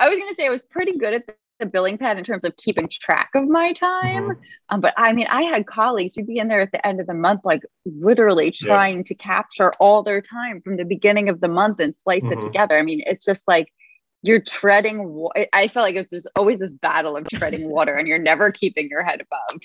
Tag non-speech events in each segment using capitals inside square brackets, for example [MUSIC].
I was going to say I was pretty good at the, the billing pad in terms of keeping track of my time. Mhm. Um, but I mean, I had colleagues who'd be in there at the end of the month, like literally trying to capture all their time from the beginning of the month and slice it Mhm. together. I mean, it's just like you're treading. Wa- I- I felt like it's just always this battle of treading water, and you're never keeping your head above.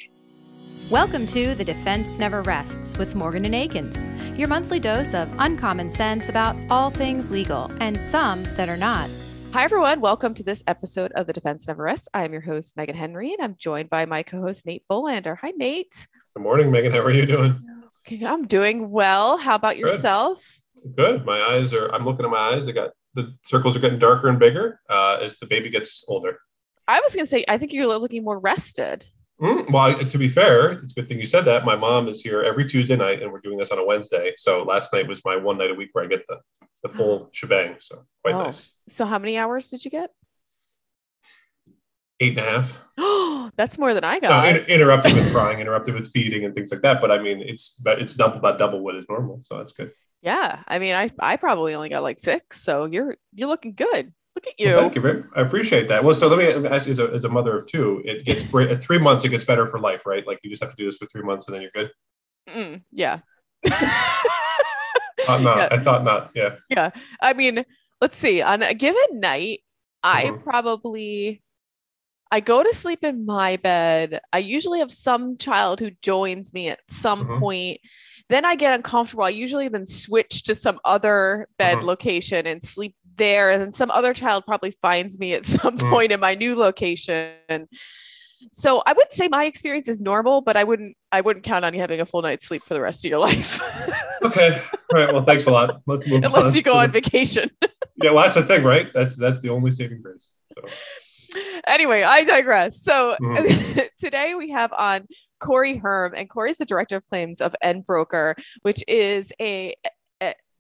Welcome to The Defense Never Rests with Morgan and Akins, your monthly dose of uncommon sense about all things legal and some that are not. Hi, everyone. Welcome to this episode of The Defense Never Rests. I'm your host, Meghan Henry, and I'm joined by my co host, Nate Bolander. Hi, Nate. Good morning, Meghan. How are you doing? Okay, I'm doing well. How about yourself? Good. My eyes are. I'm looking at my eyes. I got the circles are getting darker and bigger uh, as the baby gets older. I was going to say, I think you're looking more rested. Mm, well, to be fair, it's a good thing you said that. My mom is here every Tuesday night, and we're doing this on a Wednesday. So last night was my one night a week where I get the the full shebang. So quite Oh, nice. So, how many hours did you get? Eight and a half. Oh, [GASPS] that's more than I No, got. inter- interrupted with crying, interrupted with feeding, and things like that. But I mean, it's but it's double about double what is normal. So that's good. yeah. I mean, I, I probably only got like six. So, you're you're looking good. Look at you. Well, thank you very. I appreciate that. Well, so let me ask you, as a, as a mother of two, it gets [LAUGHS] great at three months. It gets better for life, right? Like you just have to do this for three months, and then you're good. Mm, yeah. [LAUGHS] Thought [LAUGHS] not. Yeah. I thought not. Yeah. yeah i mean let's see on a given night i Mhm. probably i go to sleep in my bed i usually have some child who joins me at some Mhm. point then i get uncomfortable i usually then switch to some other bed Mhm. location and sleep there and then some other child probably finds me at [LAUGHS] some Mhm. point in my new location so i would say my experience is normal but i wouldn't i wouldn't count on you having a full night's sleep for the rest of your [LAUGHS] life Okay. All right. Well, thanks a lot. Let's move on. unless you go on vacation [LAUGHS] Yeah. Well, that's the thing, right? That's that's the only saving grace. So. anyway, I digress. So Mhm. today we have on Corrie Hurm, and Corrie is the director of claims of Embroker, which is a-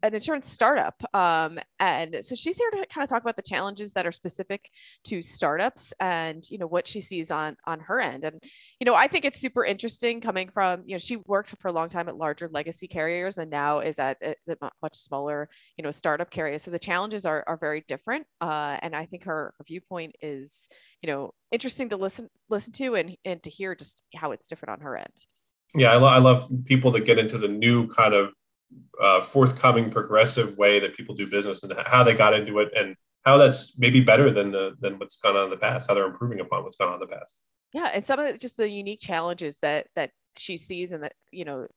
an insurance startup. Um, and so she's here to kind of talk about the challenges that are specific to startups and you know what she sees on on her end. And you know, I think it's super interesting coming from you know she worked for a long time at larger legacy carriers and now is at a, much smaller you know startup carriers. So the challenges are are very different. Uh, and I think her, her viewpoint is you know interesting to listen listen to and and to hear just how it's different on her end Yeah, I, lo- I love people that get into the new kind of uh, forthcoming progressive way that people do business and how they got into it and how that's maybe better than the than what's gone on in the past. How they're improving upon what's gone on in the past. yeah and some of the, just the unique challenges that that she sees and that you know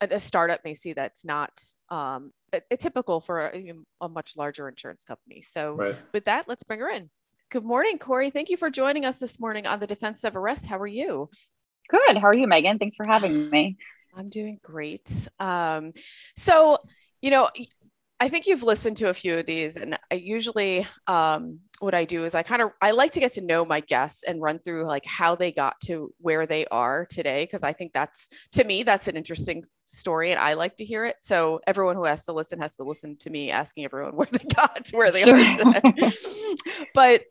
a, a startup may see that's not um a, a typical for a, a much larger insurance company so Right. with that let's bring her in good morning corrie thank you for joining us this morning on the defense of arrest how are you Good. How are you, Meghan? Thanks for having me. I'm doing great. Um, so, you know, I think you've listened to a few of these, and I usually um, what I do is I kind of I like to get to know my guests and run through like how they got to where they are today because I think that's to me that's an interesting story, and I like to hear it. So everyone who has to listen has to listen to me asking everyone [LAUGHS] where they got to where they Sure. are today. [LAUGHS] but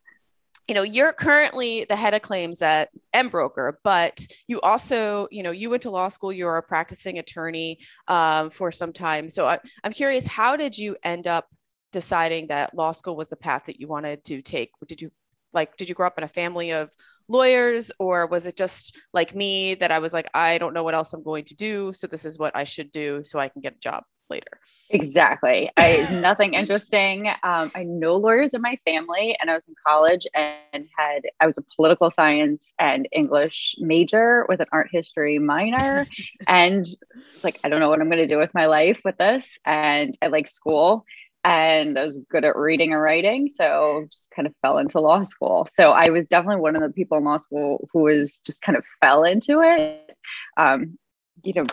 you know you're currently the head of claims at Embroker, but you also, you know, you went to law school. You're a practicing attorney um, for some time. So I, I'm curious, how did you end up deciding that law school was the path that you wanted to take? Did you like? Did you grow up in a family of lawyers, or was it just like me that I was like, I don't know what else I'm going to do, so this is what I should do, so I can get a job later? Exactly. I [LAUGHS] nothing interesting. Um, I know lawyers in my family, and I was in college and had I was a political science and English major with an art history minor, [LAUGHS] and it's like I don't know what I'm going to do with my life with this. And I like school, and I was good at reading and writing, so just kind of fell into law school. So I was definitely one of the people in law school who was just kind of fell into it. Um, you know,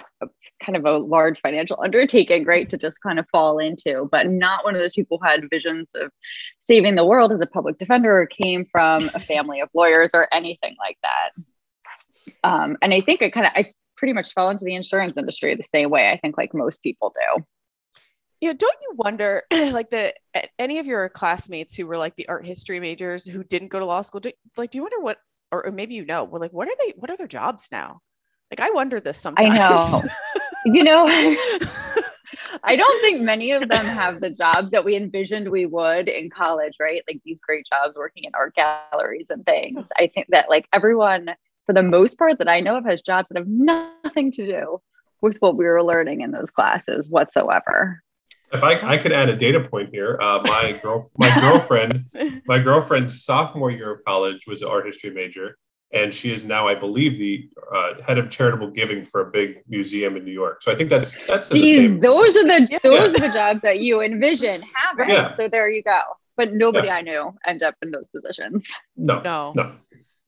kind of a large financial undertaking, right, to just kind of fall into, but not one of those people who had visions of saving the world as a public defender or came from a family of lawyers or anything like that. Um, and I think I kind of, I pretty much fell into the insurance industry the same way I think like most people do. you know, don't you wonder, [CLEARS THROAT] like the any of your classmates who were like the art history majors who didn't go to law school, do, like, do you wonder what, or, maybe you know, like, what are they, what are their jobs now? Like, I wonder this sometimes. I sometimes. know. you know, [LAUGHS] I don't think many of them have the jobs that we envisioned we would in college, right? Like these great jobs working in art galleries and things. I think that like everyone, for the most part, that I know of has jobs that have nothing to do with what we were learning in those classes whatsoever. If I, I could add a data point here, uh, my girl, my [LAUGHS] girlfriend, my [LAUGHS] girlfriend's sophomore year of college was an art history major, and she is now, I believe, the uh, head of charitable giving for a big museum in New York. So I think that's that's See, same... those are the yeah. those are the jobs that you envision having. Yeah. So there you go. But nobody yeah. I knew end up in those positions. No, no, no.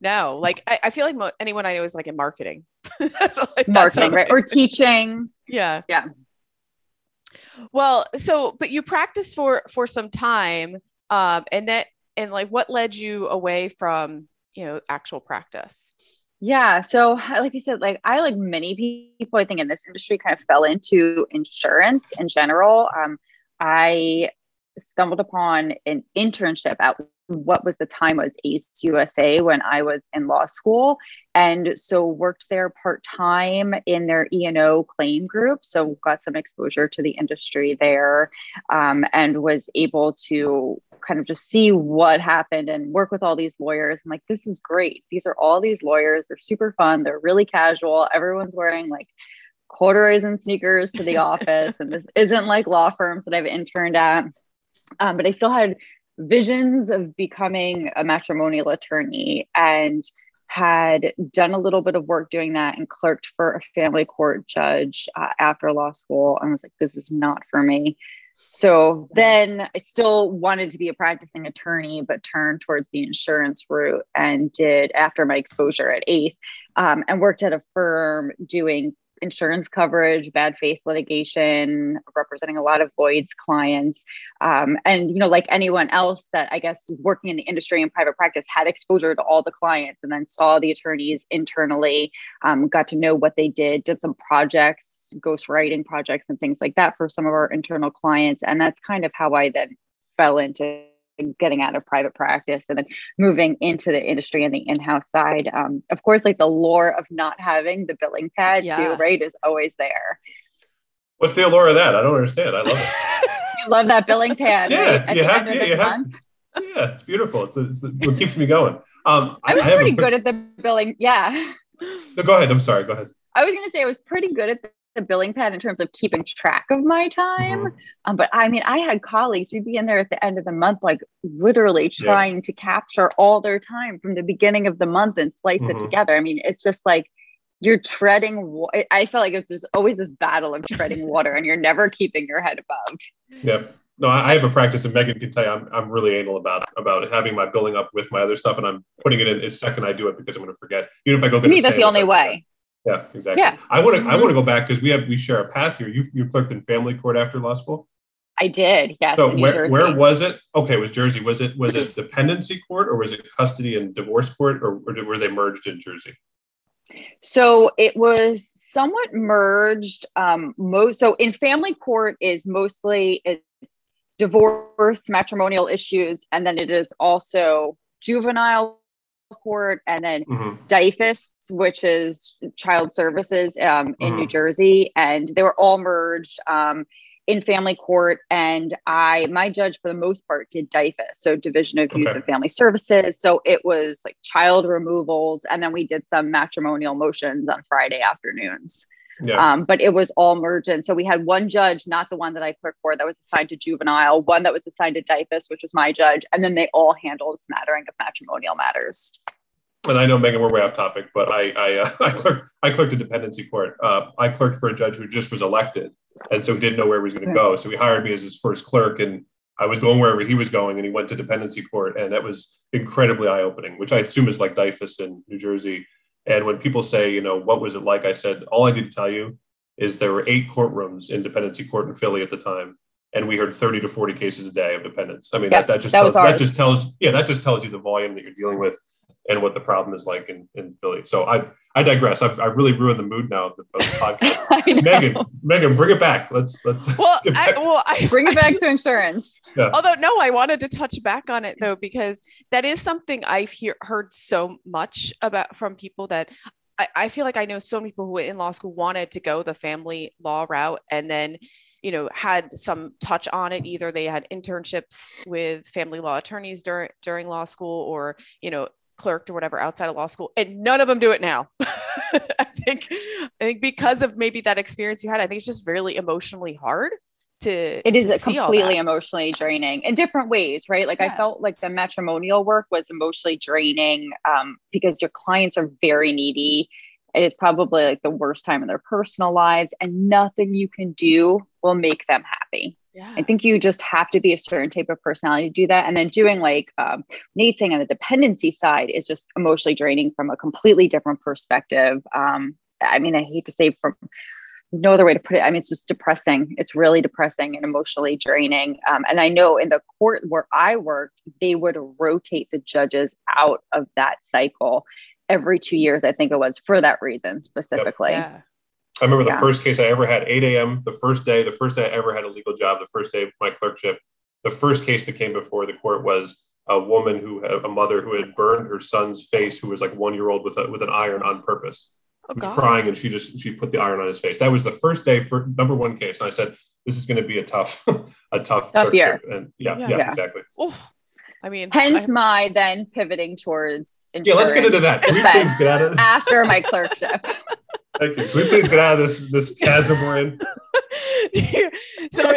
No, like I, I feel like mo- anyone I know is like in marketing, [LAUGHS] like marketing, right? Or teaching. Yeah, yeah. Well, so but you practiced for for some time, um, and that and like what led you away from you know actual practice? Yeah. So, [LAUGHS] like you said, like I, like many people, I think in this industry kind of fell into insurance in general. Um, I stumbled upon an internship at what was the time was ACE USA when I was in law school. And so worked there part time in their E&O claim group. So got some exposure to the industry there um, and was able to kind of just see what happened and work with all these lawyers. I'm like, this is great. These are all these lawyers. They're super fun. They're really casual. Everyone's wearing like corduroys and sneakers to the office. And this isn't like law firms that I've interned at. Um, but I still had visions of becoming a matrimonial attorney and had done a little bit of work doing that and clerked for a family court judge uh, after law school. I was like, this is not for me. So then I still wanted to be a practicing attorney, but turned towards the insurance route and did after my exposure at ACE um, and worked at a firm doing insurance coverage, bad faith litigation, representing a lot of Lloyd's clients. Um, and, you know, like anyone else that I guess working in the industry and private practice had exposure to all the clients and then saw the attorneys internally, um, got to know what they did, did some projects, ghostwriting projects and things like that for some of our internal clients. And that's kind of how I then fell into getting out of private practice and then moving into the industry and the in-house side. Um, of course like the lore of not having the billing pad yeah. too right is always there. What's the allure of that? I don't understand. I love it. [LAUGHS] You love that billing pad yeah, right at you the have, end yeah, of the month? yeah it's beautiful. It's, it's, it's, what keeps me going. Um, i was I pretty good at the billing yeah. No, go ahead. I'm sorry. Go ahead. I was going to say i was pretty good at the the billing pad in terms of keeping track of my time. Mm-hmm. Um, but I mean, I had colleagues, we'd be in there at the end of the month, like literally trying yeah. to capture all their time from the beginning of the month and slice mm-hmm. it together. I mean, it's just like you're treading. I felt like it's just always this battle of treading [LAUGHS] water and you're never keeping your head above. Yeah. No, I have a practice, and Meghan can tell you I'm, I'm really anal about about having my billing up with my other stuff, and I'm putting it in as second I do it because I'm going to forget. Even if I go to me, that's the only way. Yeah, exactly. Yeah. I want to I want to go back because we have we share a path here. You you clerked in family court after law school. I did. Yes. So where, where was it? Okay, it was Jersey. Was it was it dependency court or was it custody and divorce court or, or were they merged in Jersey? So it was somewhat merged. Um, most so in family court is mostly it's divorce, matrimonial issues, and then it is also juvenile court and then mm-hmm. DYFS, which is child services um, in mm-hmm. New Jersey. And they were all merged um, in family court. And I, my judge for the most part did DYFS, so Division of Youth and Family Services. So it was like child removals. And then we did some matrimonial motions on Friday afternoons. Yeah. Um, but it was all merged in. So we had one judge, not the one that I clerked for, that was assigned to juvenile, one that was assigned to DYFS, which was my judge, and then they all handled a smattering of matrimonial matters. And I know Meghan, we're way off topic, but I I, uh, [LAUGHS] I clerked I clerked a dependency court. Uh, I clerked for a judge who just was elected, and so he didn't know where he was going to go. So he hired me as his first clerk, and I was going wherever he was going, and he went to dependency court, and that was incredibly eye opening, which I assume is like DYFS in New Jersey and when people say, you know, what was it like? I said, all I need to tell you is there were eight courtrooms in dependency court in Philly at the time. And we heard 30 to 40 cases a day of dependents. I mean, that, that just that tells, that just tells, yeah, that just tells you the volume that you're dealing with and what the problem is like in, in Philly. So I I digress. I've, I've really ruined the mood now of the, podcast. [LAUGHS] Meghan, Meghan, bring it back. Let's let's well, [LAUGHS] I, well, I, bring it back to [LAUGHS] insurance. Yeah. Although no, I wanted to touch back on it though because that is something I've hear, heard so much about from people that I, I feel like I know so many people who in law school wanted to go the family law route and then you know had some touch on it either they had internships with family law attorneys during during law school or you know clerked or whatever outside of law school and none of them do it now. [LAUGHS] I think i think because of maybe that experience you had i think it's just really emotionally hard to it is to completely emotionally draining in different ways right? Like Yeah. i felt like the matrimonial work was emotionally draining um, because your clients are very needy it is probably like the worst time in their personal lives and nothing you can do will make them happy yeah I think you just have to be a certain type of personality to do that. And then doing like um, Nate saying on the dependency side is just emotionally draining from a completely different perspective. Um, I mean, I hate to say from no other way to put it. I mean, it's just depressing. It's really depressing and emotionally draining. Um, and I know in the court where I worked, they would rotate the judges out of that cycle every two years. I think it was for that reason specifically. yeah I remember the Yeah. first case I ever had, 8 a.m. the first day, the first day I ever had a legal job, the first day of my clerkship. The first case that came before the court was a woman who had a mother who had burned her son's face, who was like one year old with a, with an iron on purpose. oh was crying and she just she put the iron on his face. That was the first day for number one case. And I said, this is going to be a tough, [LAUGHS] a tough, Tough year. And yeah, Yeah. yeah, Yeah. exactly. Oof. I mean Hence I- my then pivoting towards insurance Yeah, let's get into that. Can we please get out of this? after my clerkship. [LAUGHS] Thank you. Can we please get out of this this chasm we're in? [LAUGHS] so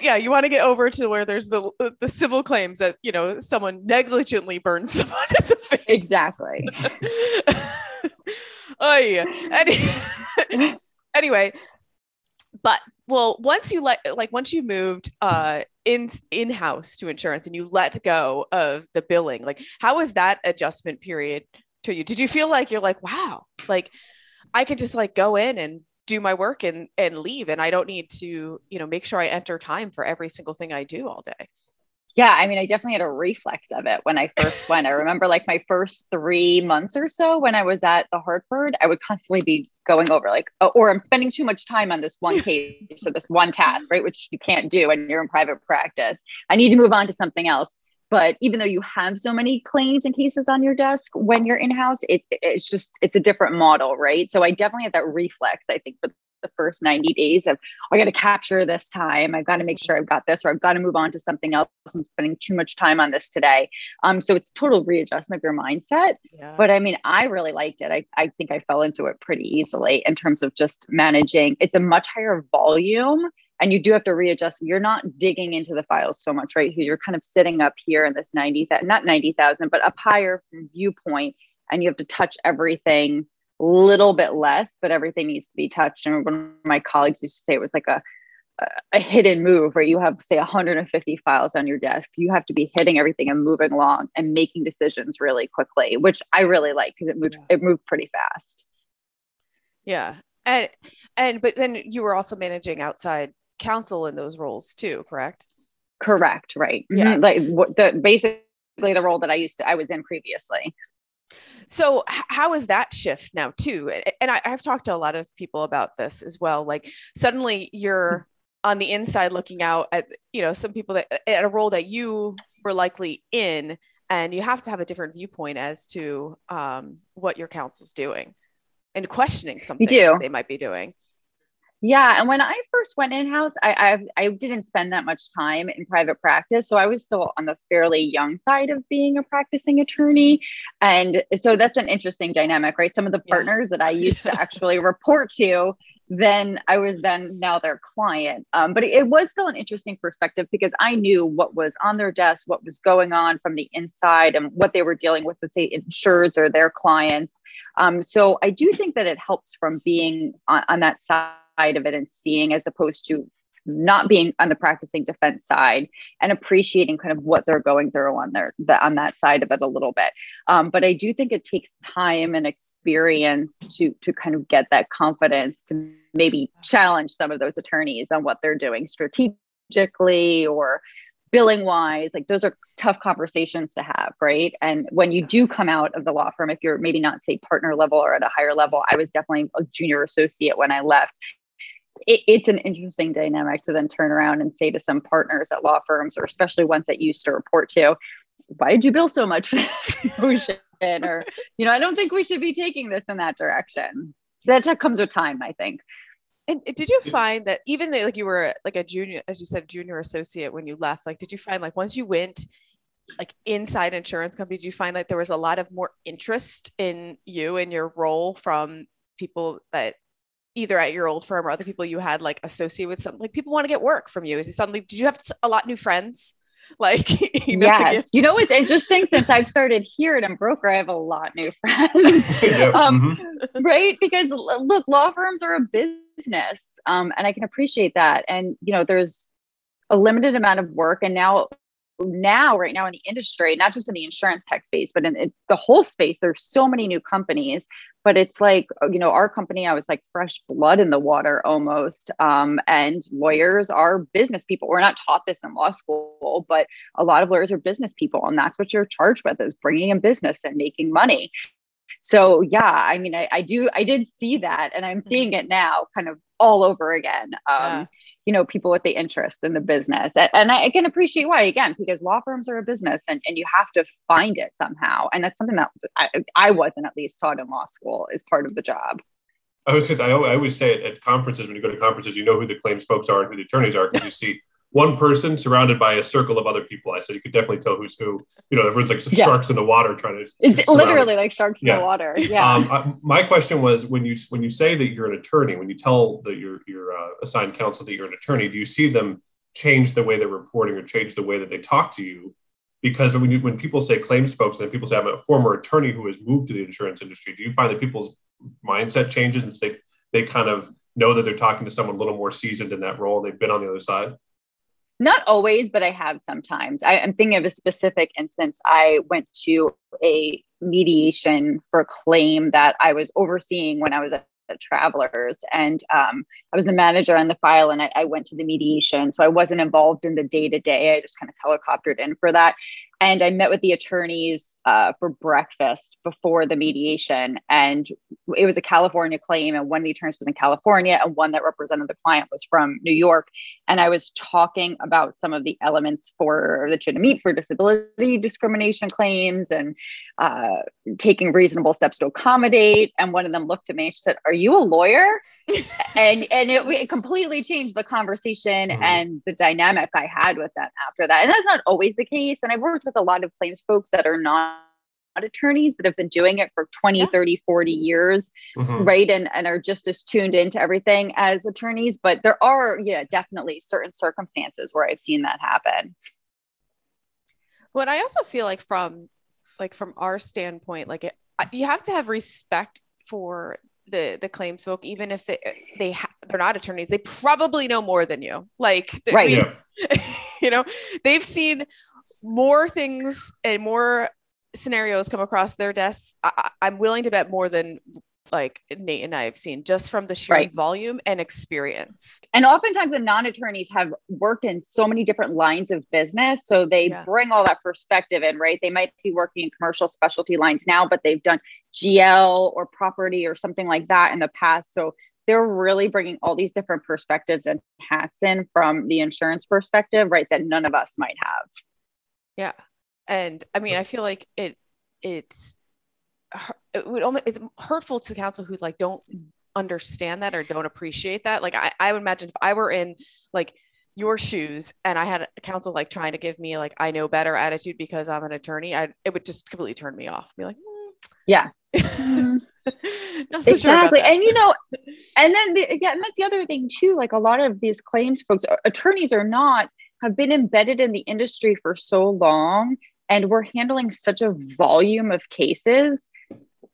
yeah you want to get over to where there's the the civil claims that you know someone negligently burned [LAUGHS] someone in the face Exactly. oh yeah Any- anyway but well once you let like once you moved uh in in house to insurance and you let go of the billing like how was that adjustment period to you? Did you feel like you're like wow like i could just like go in and do my work and and leave and i don't need to you know make sure i enter time for every single thing i do all day Yeah, I mean, I definitely had a reflex of it when I first went. I remember like my first three months or so when I was at the Hartford, I would constantly be going over like, oh, or I'm spending too much time on this one case or this one task, right? Which you can't do when you're in private practice. I need to move on to something else. But even though you have so many claims and cases on your desk when you're in house, it, it's just, it's a different model, right? So I definitely had that reflex, I think, for the first 90 days of I got to capture this time. I've got to make sure I've got this, or I've got to move on to something else. I'm spending too much time on this today. Um, so it's total readjustment of your mindset. yeah But I mean, I really liked it. I, I think I fell into it pretty easily in terms of just managing. It's a much higher volume. And you do have to readjust. You're not digging into the files so much, right? You're kind of sitting up here in this 90, not 90,000, but up higher viewpoint. And you have to touch everything little bit less, but everything needs to be touched. And one of my colleagues used to say it was like a a hidden move where you have say 150 files on your desk. You have to be hitting everything and moving along and making decisions really quickly, which I really like because it moved Yeah. it moved pretty fast. yeah and and but then you were also managing outside counsel in those roles too correct Correct, right? Yeah. Mhm. Like what the basically the role that I used to I was in previously. So how is that shift now too? And I, i've talked to a lot of people about this as well like suddenly you're on the inside looking out at you know some people that at a role that you were likely in and you have to have a different viewpoint as to um, what your counsel's doing and questioning some You do. they might be doing Yeah, and when I first went in house, I, I I didn't spend that much time in private practice, so I was still on the fairly young side of being a practicing attorney, and so that's an interesting dynamic, right? Some of the Yeah. partners that I [LAUGHS] used to actually report to, then I was then now their client. Um, but it, it was still an interesting perspective because I knew what was on their desk, what was going on from the inside, and what they were dealing with, with say insureds or their clients. Um, so I do think that it helps from being on, on that side of it and seeing as opposed to not being on the practicing defense side and appreciating kind of what they're going through on their the, on that side of it a little bit. Um, but i do think it takes time and experience to to kind of get that confidence to maybe challenge some of those attorneys on what they're doing strategically or billing wise. Like those are tough conversations to have right? And when you do come out of the law firm if you're maybe not say partner level or at a higher level i was definitely a junior associate when i left it, it's an interesting dynamic to then turn around and say to some partners at law firms or especially ones that used to report to why did you bill so much for this [LAUGHS] motion? Or you know i don't think we should be taking this in that direction. That comes with time i think. And did you find that even though like you were like a junior, as you said, junior associate when you left, like did you find like once you went like inside insurance companies, did you find like there was a lot of more interest in you and your role from people that either at your old firm or other people you had like associated with something like people want to get work from you. Suddenly did you have a lot of new friends? [LAUGHS] Like you know, yes. you know what's interesting? Since i've started here at Embroker i have a lot new [LAUGHS] friends. Yep. um, mm-hmm. right? Because look law firms are a business um, and i can appreciate that. And you know there's a limited amount of work and now now right now in the industry not just in the insurance tech space but in, in, the whole space there's so many new companies but it's like you know our company i was like fresh blood in the water almost um, and lawyers are business people. We're not taught this in law school but a lot of lawyers are business people and that's what you're charged with is bringing in business and making money. So yeah i mean i, I do i did see that and i'm mm-hmm. seeing it now kind of all over again. Um, yeah you know people with the interest in the business. And i can appreciate why again because law firms are a business and, and you have to find it somehow. And that's something that I, I wasn't at least taught in law school is part of the job. I was just I, always say at conferences when you go to conferences you know who the claims folks are and who the attorneys are because you see one person surrounded by a circle of other people. I said you could definitely tell who's who. You know, everyone's like yeah. sharks in the water trying to. It's literally like sharks yeah. in the water. [LAUGHS] Yeah. Um, I, my question was when you when you say that you're an attorney, when you tell that your your uh, assigned counsel that you're an attorney, do you see them change the way they're reporting or change the way that they talk to you? Because when you, when people say claims folks, and then people say I'm a former attorney who has moved to the insurance industry, do you find that people's mindset changes and they they kind of know that they're talking to someone a little more seasoned in that role and they've been on the other side? Not always, but I have sometimes. I, am thinking of a specific instance. I went to a mediation for a claim that I was overseeing when I was at, Travelers, and um, I was the manager on the file, and I, I went to the mediation. So I wasn't involved in the day to day. I just kind of helicoptered in for that and I met with the attorneys uh, for breakfast before the mediation. And it was a California claim, and one of the attorneys was in California, and one that represented the client was from New York. And I was talking about some of the elements for that to meet for disability discrimination claims and uh, taking reasonable steps to accommodate. And one of them looked at me and she said, "Are you a lawyer?" [LAUGHS] and and it, it, completely changed the conversation mm-hmm. and the dynamic I had with them after that. And that's not always the case. And I've worked with a lot of claims folks that are not attorneys but have been doing it for 20 yeah. 30 40 years mm-hmm. right and and are just as tuned into everything as attorneys but there are yeah definitely certain circumstances where i've seen that happen well i also feel like from like from our standpoint like it, you have to have respect for the the claims folk even if they they ha- they're not attorneys they probably know more than you like right we, yeah. [LAUGHS] you know they've seen more things and more scenarios come across their desks I, am willing to bet more than like Nate and I have seen just from the sheer right. volume and experience. And oftentimes the non-attorneys have worked in so many different lines of business. So they yeah. bring all that perspective in, right? They might be working in commercial specialty lines now, but they've done GL or property or something like that in the past. So they're really bringing all these different perspectives and hats in from the insurance perspective, right? That none of us might have. Yeah. And I mean, I feel like it, it's, it would almost it's hurtful to counsel who like don't understand that or don't appreciate that. Like I, I would imagine if I were in like your shoes and I had a counsel like trying to give me like I know better attitude because I'm an attorney, I it would just completely turn me off. Be like, mm. yeah. [LAUGHS] so exactly. Sure and you know, and then the, yeah, and that's the other thing too. Like a lot of these claims folks, attorneys are not have been embedded in the industry for so long and we're handling such a volume of cases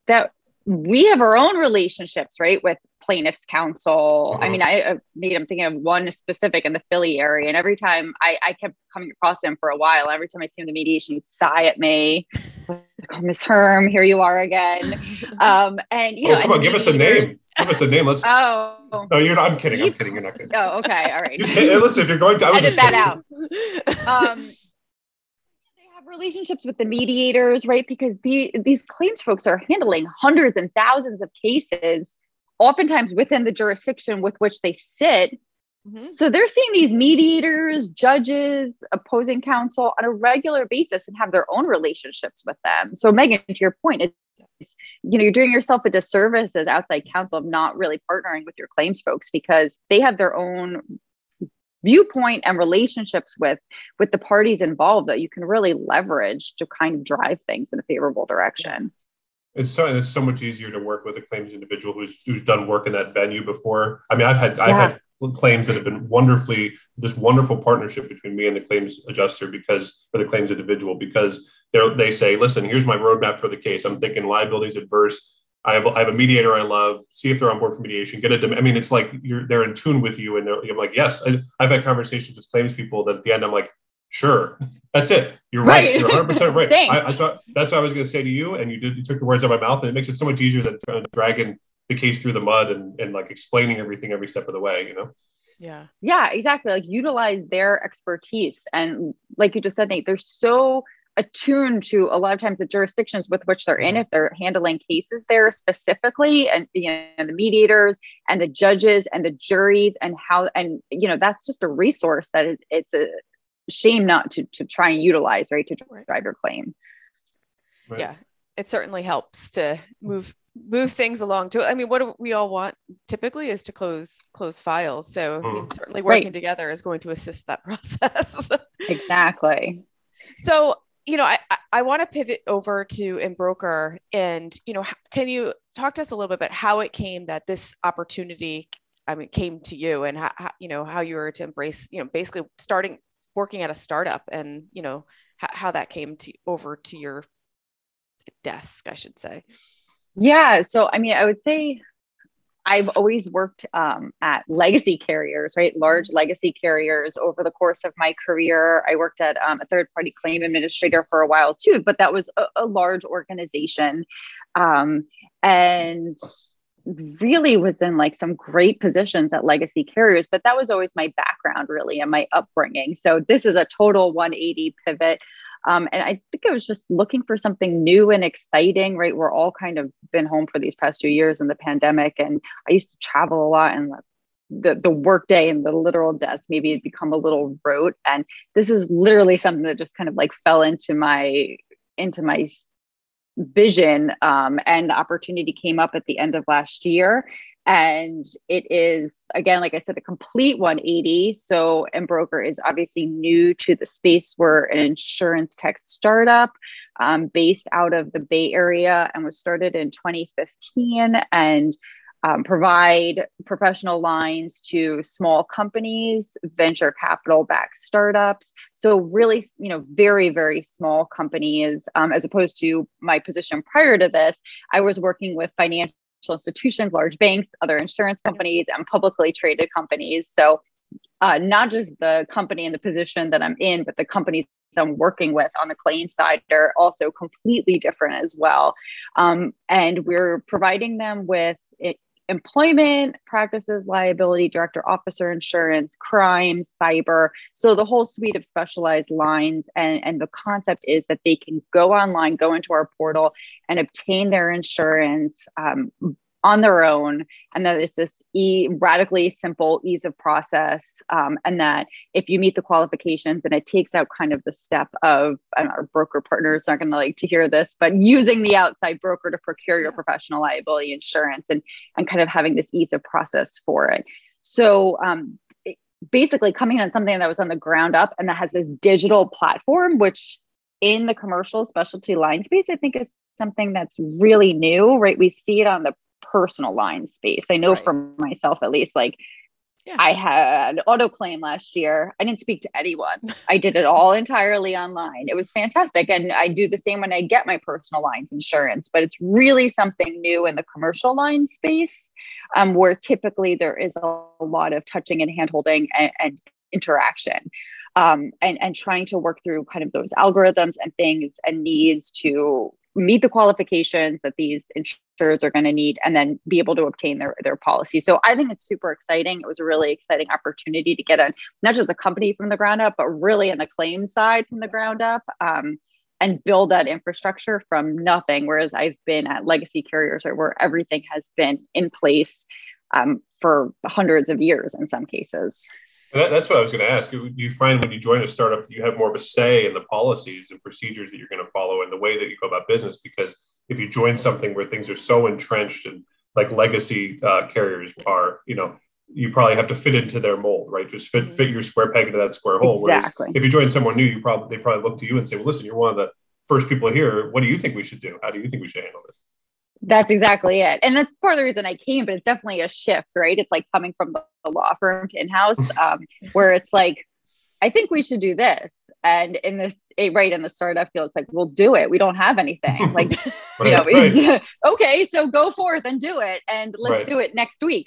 that we have our own relationships, right, with plaintiffs' counsel. I mean, I, I Nate, I'm thinking of one specific in the Philly area, and every time I, I kept coming across him for a while, every time I see him in the mediation, he'd sigh at me, [LAUGHS] oh, Miss Hurm, here you are again. Um, and you oh, know, come on, give us a name. Give us a name. Let's. Oh. No, you're not. I'm kidding. I'm kidding. You're not kidding. Oh, okay. All right. hey, listen, if you're going to, I was edit that out. Um, they have relationships with the mediators, right? Because the, these claims folks are handling hundreds and thousands of cases, oftentimes within the jurisdiction with which they sit. Mm-hmm. So they're seeing these mediators, judges, opposing counsel on a regular basis and have their own relationships with them. So, Meghan, to your point, it's you know you're doing yourself a disservice as outside counsel of not really partnering with your claims folks because they have their own viewpoint and relationships with with the parties involved that you can really leverage to kind of drive things in a favorable direction it's so it's so much easier to work with a claims individual who's who's done work in that venue before i mean i've had i've had claims that have been wonderfully this wonderful partnership between me and the claims adjuster because for the claims individual because they they say listen here's my roadmap for the case i'm thinking liabilities adverse I have, I have a mediator I love. See if they're on board for mediation. Get it. I mean, it's like you're they're in tune with you, and they're, I'm like, yes. I, have had conversations with claims people that at the end I'm like, sure, that's it. You're right. right. You're 100 percent right. [LAUGHS] I, that's, what, that's what I was going to say to you, and you did. You took the words out of my mouth, and it makes it so much easier than dragging the case through the mud and, and like explaining everything every step of the way. You know. Yeah. Yeah, exactly. Like utilize their expertise, and like you just said, Nate, they're so attuned to a lot of times the jurisdictions with which they're in mm-hmm. if they're handling cases there specifically and you know the mediators and the judges and the juries and how and you know that's just a resource that it, it's a shame not to to try and utilize right to drive your claim right. yeah it certainly helps to move move things along to i mean what do we all want typically is to close close files so I mean, mm. certainly working right. together is going to assist that [LAUGHS] process exactly so you know, I, I want to pivot over to Embroker and, you know, can you talk to us a little bit about how it came that this opportunity, I mean, came to you and how, how you know, how you were to embrace, you know, basically starting working at a startup and, you know, how, how that came to over to your desk, I should say. Yeah. So, I mean, I would say I've always worked um, at legacy carriers, right? Large legacy carriers over the course of my career. I worked at um, a third party claim administrator for a while too, but that was a, a large organization. Um, and really was in like some great positions at legacy carriers, but that was always my background really and my upbringing. So this is a total 180 pivot. Um, and I think I was just looking for something new and exciting, right? We're all kind of been home for these past two years in the pandemic. And I used to travel a lot and the, the work day and the literal desk maybe it become a little rote. And this is literally something that just kind of like fell into my into my vision um, and the opportunity came up at the end of last year. And it is again like i said a complete 180 so embroker is obviously new to the space. We're an insurance tech startup um, based out of the bay area and was started in 2015 and um, provide professional lines to small companies venture capital backed startups so really you know very very small companies um, as opposed to my position prior to this i was working with financial institutions, large banks, other insurance companies, and publicly traded companies. So, uh, not just the company and the position that I'm in, but the companies I'm working with on the claim side are also completely different as well. Um, and we're providing them with employment practices, liability, director officer insurance, crime, cyber. So the whole suite of specialized lines. And, and the concept is that they can go online, go into our portal, and obtain their insurance. Um, on their own and that it's this e- radically simple ease of process um, and that if you meet the qualifications and it takes out kind of the step of our broker partners aren't going to like to hear this but using the outside broker to procure your professional liability insurance and and kind of having this ease of process for it. So um, basically coming on something that was on the ground up and that has this digital platform which in the commercial specialty line space i think is something that's really new right? We see it on the personal line space. I know right. for myself, at least, like yeah. I had auto claim last year. I didn't speak to anyone. I did it all [LAUGHS] entirely online. It was fantastic. And I do the same when I get my personal lines insurance, but it's really something new in the commercial line space um, where typically there is a, lot of touching and handholding and, and interaction. Um, and, and trying to work through kind of those algorithms and things and needs to meet the qualifications that these insurers are going to need and then be able to obtain their, their policy. So I think it's super exciting. It was a really exciting opportunity to get in, not just the company from the ground up, but really in the claims side from the ground up. Um, and build that infrastructure from nothing. Whereas I've been at legacy carriers where everything has been in place um, for hundreds of years in some cases. That, that's what I was going to ask. Do you find when you join a startup that you have more of a say in the policies and procedures that you're going to follow and the way that you go about business? Because if you join something where things are so entrenched and like legacy uh, carriers are, you know, you probably have to fit into their mold, right? Just fit fit your square peg into that square hole. Exactly. Whereas if you join someone new, you probably they probably look to you and say, "Well, listen, you're one of the first people here. What do you think we should do? How do you think we should handle this?" That's exactly it. And that's part of the reason I came, but it's definitely a shift, right? It's like coming from the law firm to in-house, [LAUGHS] um, where it's like, I think we should do this. And in this, eh, right in the startup field, it's like, we'll do it. We don't have anything. [LAUGHS] Like, you know, right. [LAUGHS] okay, so go forth and do it. And let's Right. do it next week.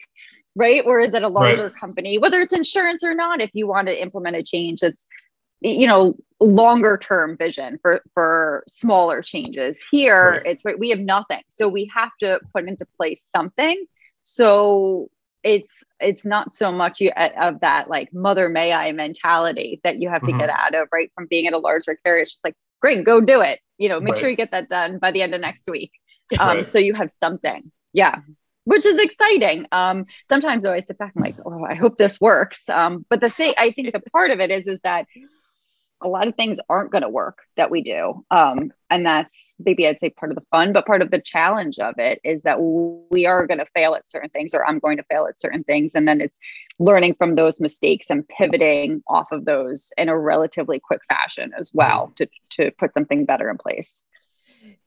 Right. Whereas at a Right. larger company, whether it's insurance or not, if you want to implement a change, it's you know longer term vision for for smaller changes. Here Right. it's right we have nothing. So we have to put into place something. So it's it's not so much you, of that like mother may i mentality that you have to Mhm. get out of right from being at a larger carrier it's just like great go do it. You know make Right. sure you get that done by the end of next week. [LAUGHS] Um, Right. so you have something. Yeah. Which is exciting. Um, sometimes though i sit back and like oh i hope this works. Um, but the thing i think the part of it is is that a lot of things aren't going to work that we do. Um, and that's maybe i'd say part of the fun but part of the challenge of it is that we are going to fail at certain things or i'm going to fail at certain things. And then it's learning from those mistakes and pivoting off of those in a relatively quick fashion as well to, to put something better in place.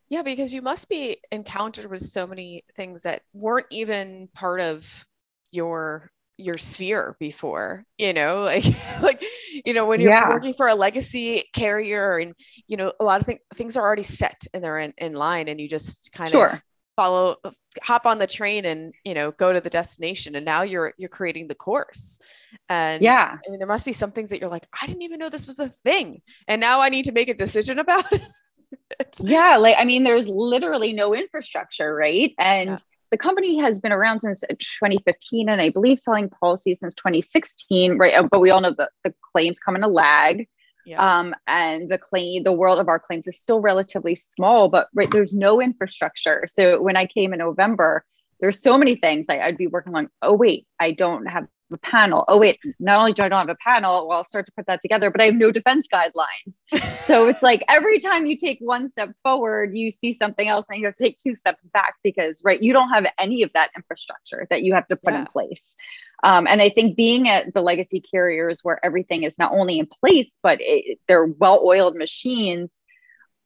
Yeah, because you must be encountered with so many things that weren't even part of your your sphere before, you know, [LAUGHS] like like you know when you're Yeah. working for a legacy carrier and you know a lot of things things are already set and they're in, in line and you just kind Sure. of follow hop on the train and you know go to the destination and now you're you're creating the course and Yeah. i mean there must be some things that you're like i didn't even know this was a thing and now i need to make a decision [LAUGHS] about it yeah like i mean there's literally no infrastructure right and Yeah. The company has been around since 2015 and i believe selling policies since 2016 right? Uh, but we all know that the claims come in a lag. Yeah. Um, and the claim the world of our claims is still relatively small but right there's no infrastructure. So when i came in november there's so many things I, i'd be working on. Oh wait i don't have a panel. Oh wait not only do i don't have a panel well i'll start to put that together but i have no defense guidelines. [LAUGHS] So it's like every time you take one step forward you see something else and you have to take two steps back because right you don't have any of that infrastructure that you have to put in place. Um, and i think being at the legacy carriers where everything is not only in place but it, they're well-oiled machines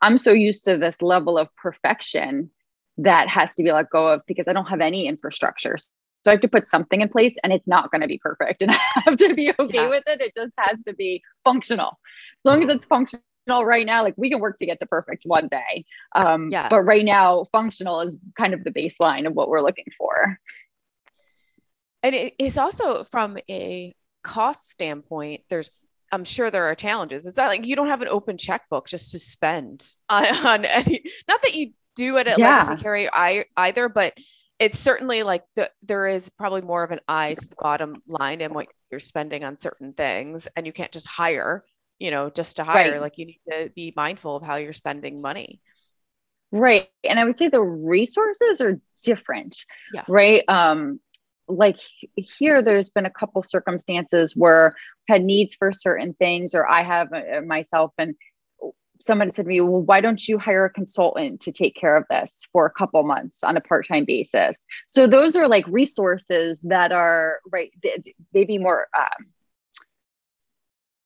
i'm so used to this level of perfection that has to be let go of because i don't have any infrastructure so I have to put something in place and it's not going to be perfect. And [LAUGHS] I have to be okay Yeah. with it. It just has to be functional. As long as it's functional right now, like we can work to get to perfect one day. Um, Yeah. But right now, functional is kind of the baseline of what we're looking for. and it, it's also from a cost standpoint there's i'm sure there are challenges it's not like you don't have an open checkbook just to spend [LAUGHS] on, on any not that you do it at Yeah. legacy carrier I, either but it's certainly like the, there is probably more of an eye to the bottom line and what you're spending on certain things and you can't just hire you know just to hire Right. like you need to be mindful of how you're spending money Right. And I would say the resources are different. Yeah. Right. Um, like here, there's been a couple circumstances where I've had needs for certain things, or I have uh, myself, and someone said to me, Well, why don't you hire a consultant to take care of this for a couple months on a part time basis? So those are like resources that are, right, they, they be more. Um,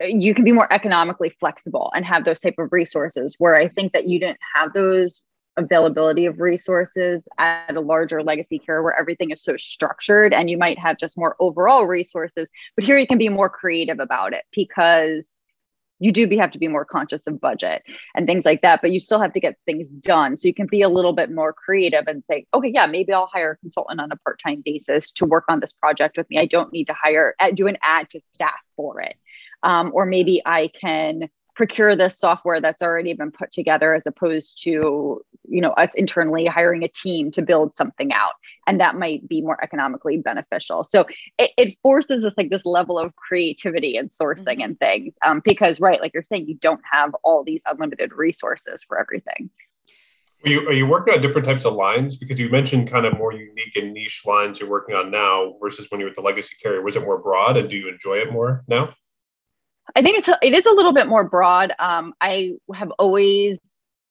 you can be more economically flexible and have those type of resources where i think that you didn't have those availability of resources at a larger legacy care where everything is so structured and you might have just more overall resources but here you can be more creative about it because you do be, have to be more conscious of budget and things like that but you still have to get things done. So you can be a little bit more creative and say okay yeah maybe i'll hire a consultant on a part-time basis to work on this project with me. I don't need to hire uh, do an ad to staff for it. Um, or maybe i can procure this software that's already been put together as opposed to you know us internally hiring a team to build something out and that might be more economically beneficial so it, it forces us like this level of creativity and sourcing Mhm. and things um, because right like you're saying you don't have all these unlimited resources for everything Are you, are you working on different types of lines? Because you mentioned kind of more unique and niche lines you're working on now versus when you were at the legacy carrier. Was it more broad and do you enjoy it more now? I think it's a, it is a little bit more broad. Um, I have always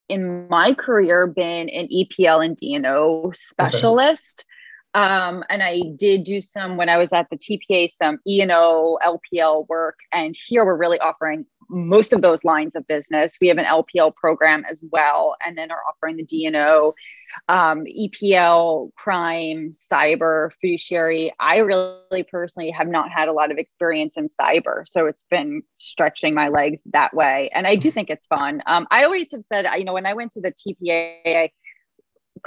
in my career been an EPL and D&O specialist. Okay. Um, and I did do some when I was at the TPA, some E&O, LPL work. And here we're really offering most of those lines of business. We have an LPL program as well, and then are offering the D&O, um, EPL, crime, cyber, fiduciary. I really personally have not had a lot of experience in cyber, so it's been stretching my legs that way, and I do [LAUGHS] think it's fun. Um, I always have said, you know, when I went to the TPA, I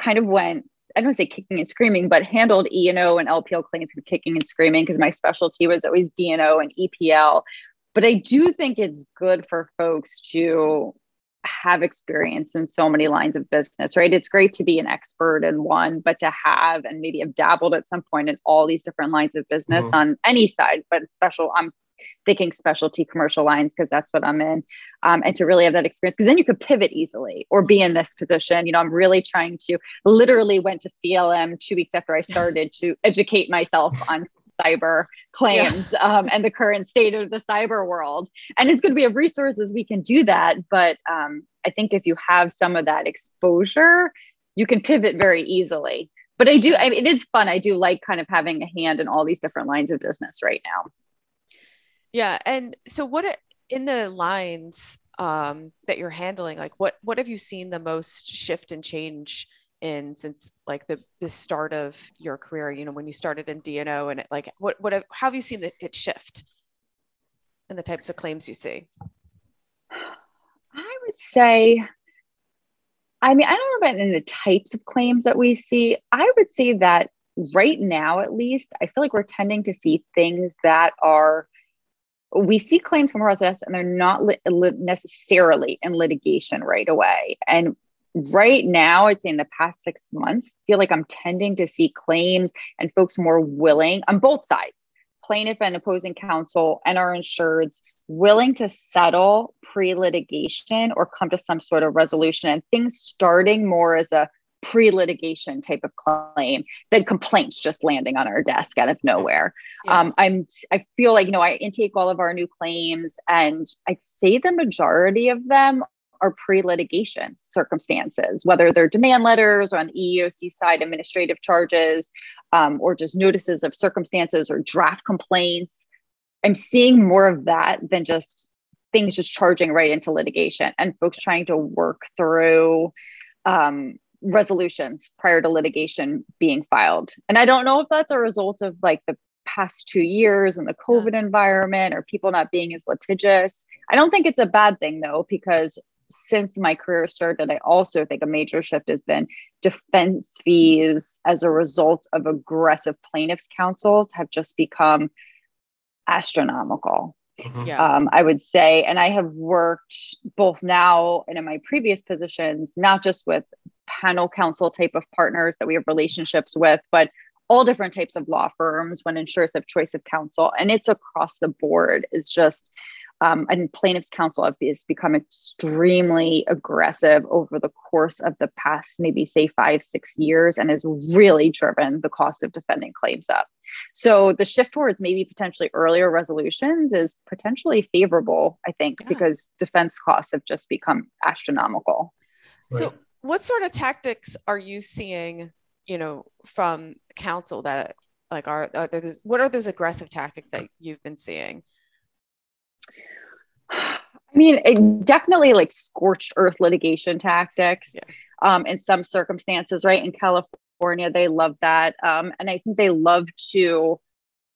kind of went I don't say kicking and screaming, but handled E and LPL claims with kicking and screaming because my specialty was always D and O and EPL. But I do think it's good for folks to have experience in so many lines of business, right? It's great to be an expert in one, but to have and maybe have dabbled at some point in all these different lines of business mm-hmm. on any side, but special, I'm thinking specialty commercial lines because that's what I'm in. Um, and to really have that experience, because then you could pivot easily or be in this position. You know, I'm really trying to literally went to CLM two weeks after I started to educate myself on cyber claims yeah. um, and the current state of the cyber world. And it's going good we have resources we can do that. But um, I think if you have some of that exposure, you can pivot very easily. But I do, I mean, it is fun. I do like kind of having a hand in all these different lines of business right now. Yeah. And so, what in the lines um, that you're handling, like what what have you seen the most shift and change in since like the the start of your career you know when you started in D&O it, like what what have, how have you seen the, it shift and the types of claims you see? I would say i mean i don't know about in the types of claims that we see. I would say that right now at least i feel like we're tending to see things that are we see claims from process and they're not li- necessarily in litigation right away. And right now, I'd say in the past six months, I feel like I'm tending to see claims and folks more willing on both sides, plaintiff and opposing counsel and our insureds willing to settle pre-litigation or come to some sort of resolution and things starting more as a pre-litigation type of claim than complaints just landing on our desk out of nowhere. Yeah. Um, I'm I feel like you know I intake all of our new claims and I'd say the majority of them are pre-litigation circumstances, whether they're demand letters or on the EEOC side, administrative charges, um, or just notices of circumstances or draft complaints. I'm seeing more of that than just things just charging right into litigation and folks trying to work through um, resolutions prior to litigation being filed. And I don't know if that's a result of like the past two years and the COVID environment or people not being as litigious. I don't think it's a bad thing though, because since my career started, I also think a major shift has been defense fees as a result of aggressive plaintiffs' counsels have just become astronomical. Mm-hmm. Yeah. Um, I would say, and I have worked both now and in my previous positions, not just with panel counsel type of partners that we have relationships with, but all different types of law firms when insurers have choice of counsel. And it's across the board. It's just um, and plaintiffs counsel has become extremely aggressive over the course of the past maybe say five six years and has really driven the cost of defending claims up. So the shift towards maybe potentially earlier resolutions is potentially favorable i think yeah. because defense costs have just become astronomical. So what sort of tactics are you seeing you know from counsel that like are, are there what are those aggressive tactics that you've been seeing I mean, it definitely like scorched earth litigation tactics yeah. um, in some circumstances, right? In California, they love that. Um, and I think they love to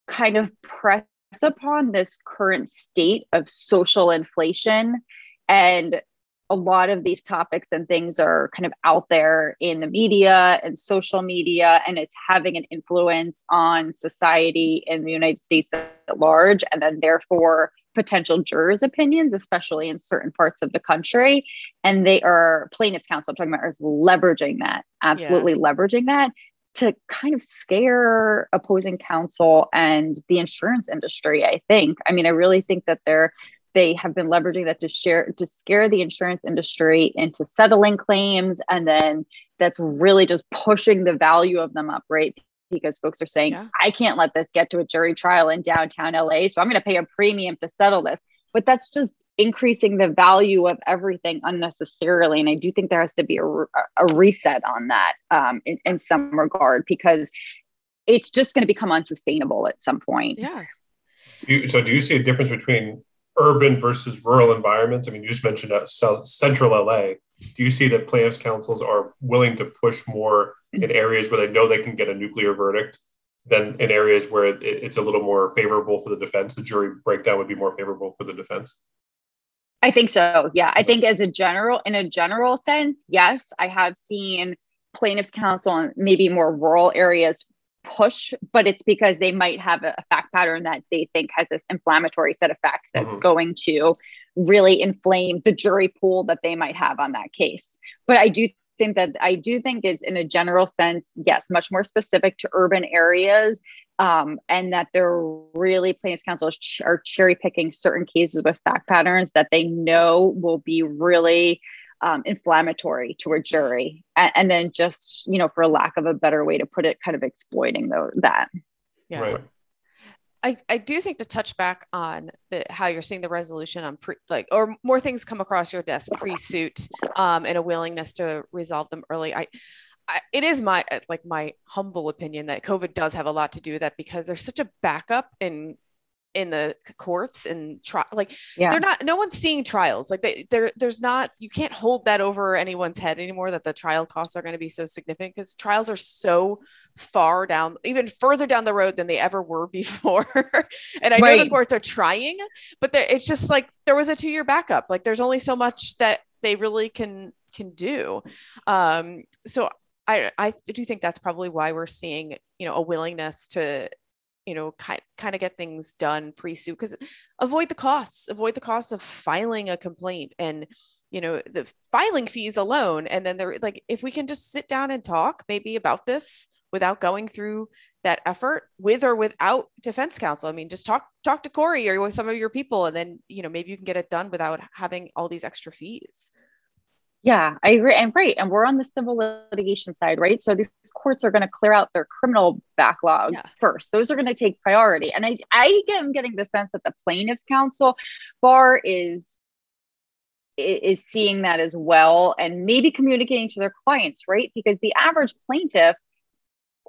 kind of press upon this current state of social inflation. And a lot of these topics and things are kind of out there in the media and social media, and it's having an influence on society in the United States at large. And then, therefore, potential jurors' opinions, especially in certain parts of the country. And they are plaintiffs' counsel, I'm talking about, is leveraging that, absolutely yeah. leveraging that to kind of scare opposing counsel and the insurance industry, I think. I mean, I really think that they're they have been leveraging that to share to scare the insurance industry into settling claims and then that's really just pushing the value of them up right because folks are saying, yeah. I can't let this get to a jury trial in downtown LA. So I'm going to pay a premium to settle this. but that's just increasing the value of everything unnecessarily. And I do think there has to be a, a reset on that um, in, in some regard because it's just going to become unsustainable at some point. Yeah. You, so, do you see a difference between urban versus rural environments? I mean, you just mentioned South, central LA. Do you see that plaintiffs' councils are willing to push more mm-hmm. in areas where they know they can get a nuclear verdict than in areas where it, it's a little more favorable for the defense? The jury breakdown would be more favorable for the defense. I think so. Yeah. I think as a general, in a general sense, yes, I have seen plaintiffs counsel in maybe more rural areas push, but it's because they might have a, fact pattern that they think has this inflammatory set of facts that's mm-hmm. going to really inflame the jury pool that they might have on that case. But I do think that I do think it's in a general sense, yes, much more specific to urban areas. Um, and that they're really plaintiffs counsel are cherry picking certain cases with fact patterns that they know will be really um, inflammatory to a jury and, and, then just you know for a lack of a better way to put it kind of exploiting the, that yeah right. I, I do think to touch back on the how you're seeing the resolution on pre like or more things come across your desk pre-suit um, and a willingness to resolve them early. I, I it is my like my humble opinion that COVID does have a lot to do with that because there's such a backup in in the courts and try like yeah. they're not no one's seeing trials like they there there's not you can't hold that over anyone's head anymore that the trial costs are going to be so significant because trials are so far down even further down the road than they ever were [LAUGHS] before and i right. know the courts are trying but it's just like there was a two year backup like there's only so much that they really can can do um so I, I do think that's probably why we're seeing you know a willingness to you know kind, kind of get things done pre-suit because avoid the costs avoid the costs of filing a complaint and you know the filing fees alone and then they're like if we can just sit down and talk maybe about this without going through that effort with or without defense counsel. I mean just talk talk to corrie or with some of your people and then you know maybe you can get it done without having all these extra fees yeah, I agree. And right. And we're on the civil litigation side, right? So these courts are going to clear out their criminal backlogs yeah. first. Those are going to take priority. And I, I am getting the sense that the plaintiffs counsel bar is is seeing that as well and maybe communicating to their clients, right? Because the average plaintiff,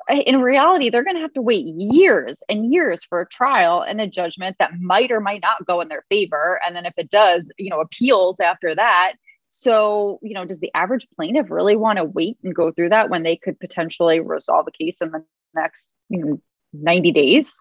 in reality, they're going to have to wait years and years for a trial and a judgment that might or might not go in their favor. And then if it does, you know, appeals after that so, you know, does the average plaintiff really want to wait and go through that when they could potentially resolve a case in the next you know, 90 days?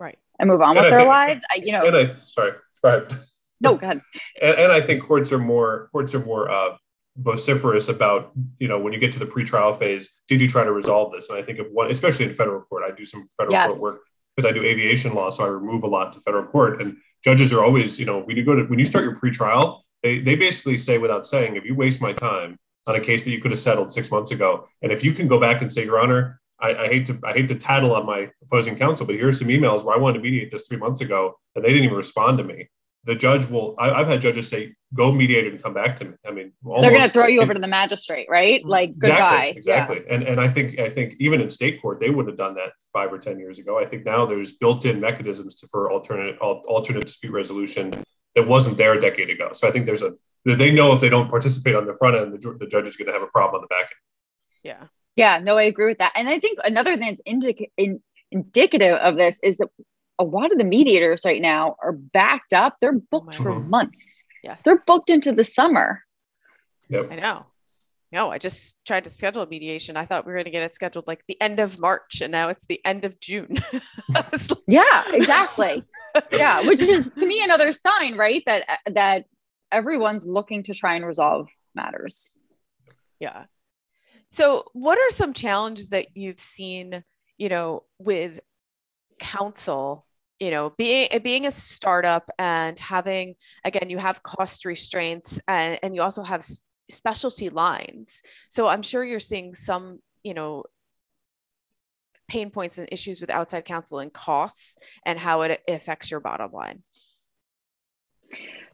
Right. And move on and with I their think, lives? I, you know, and I, sorry, go ahead. No, go ahead. and, and I think courts are more, courts are more, uh, vociferous about you know when you get to the pretrial phase did you try to resolve this and i think of one especially in federal court i do some federal yes. court work because i do aviation law so i remove a lot to federal court and judges are always you know when you go to when you start your pretrial they, they basically say without saying, if you waste my time on a case that you could have settled six months ago, and if you can go back and say, Your Honor, I, I, hate to I hate to tattle on my opposing counsel, but here's some emails where I wanted to mediate this three months ago, and they didn't even respond to me. The judge will. I, have had judges say, "Go mediate and come back to me." I mean, almost, they're going to throw you it, over to the magistrate, right? Mm-hmm. Like goodbye. Exactly. exactly. Yeah. And and I think I think even in state court, they would have done that five or ten years ago. I think now there's built-in mechanisms to, for alternate alternate dispute resolution that wasn't there a decade ago. So I think there's a they know if they don't participate on the front end, the, the judge is going to have a problem on the back end. Yeah. Yeah, no, I agree with that. And I think another thing that's indic- in, indicative of this is that a lot of the mediators right now are backed up. They're oh booked oh for mm-hmm. months. Yes. They're booked into the summer. Yep. I know. No, I just tried to schedule a mediation. I thought we were going to get it scheduled like the end of March, and now it's the end of June. [LAUGHS] yeah, exactly. Yeah, [LAUGHS] which is to me another sign, right? That that everyone's looking to try and resolve matters. Yeah. So, what are some challenges that you've seen, you know, with council you know, being being a startup and having again, you have cost restraints and and you also have specialty lines. So, I'm sure you're seeing some, you know, pain points and issues with outside counsel and costs and how it affects your bottom line.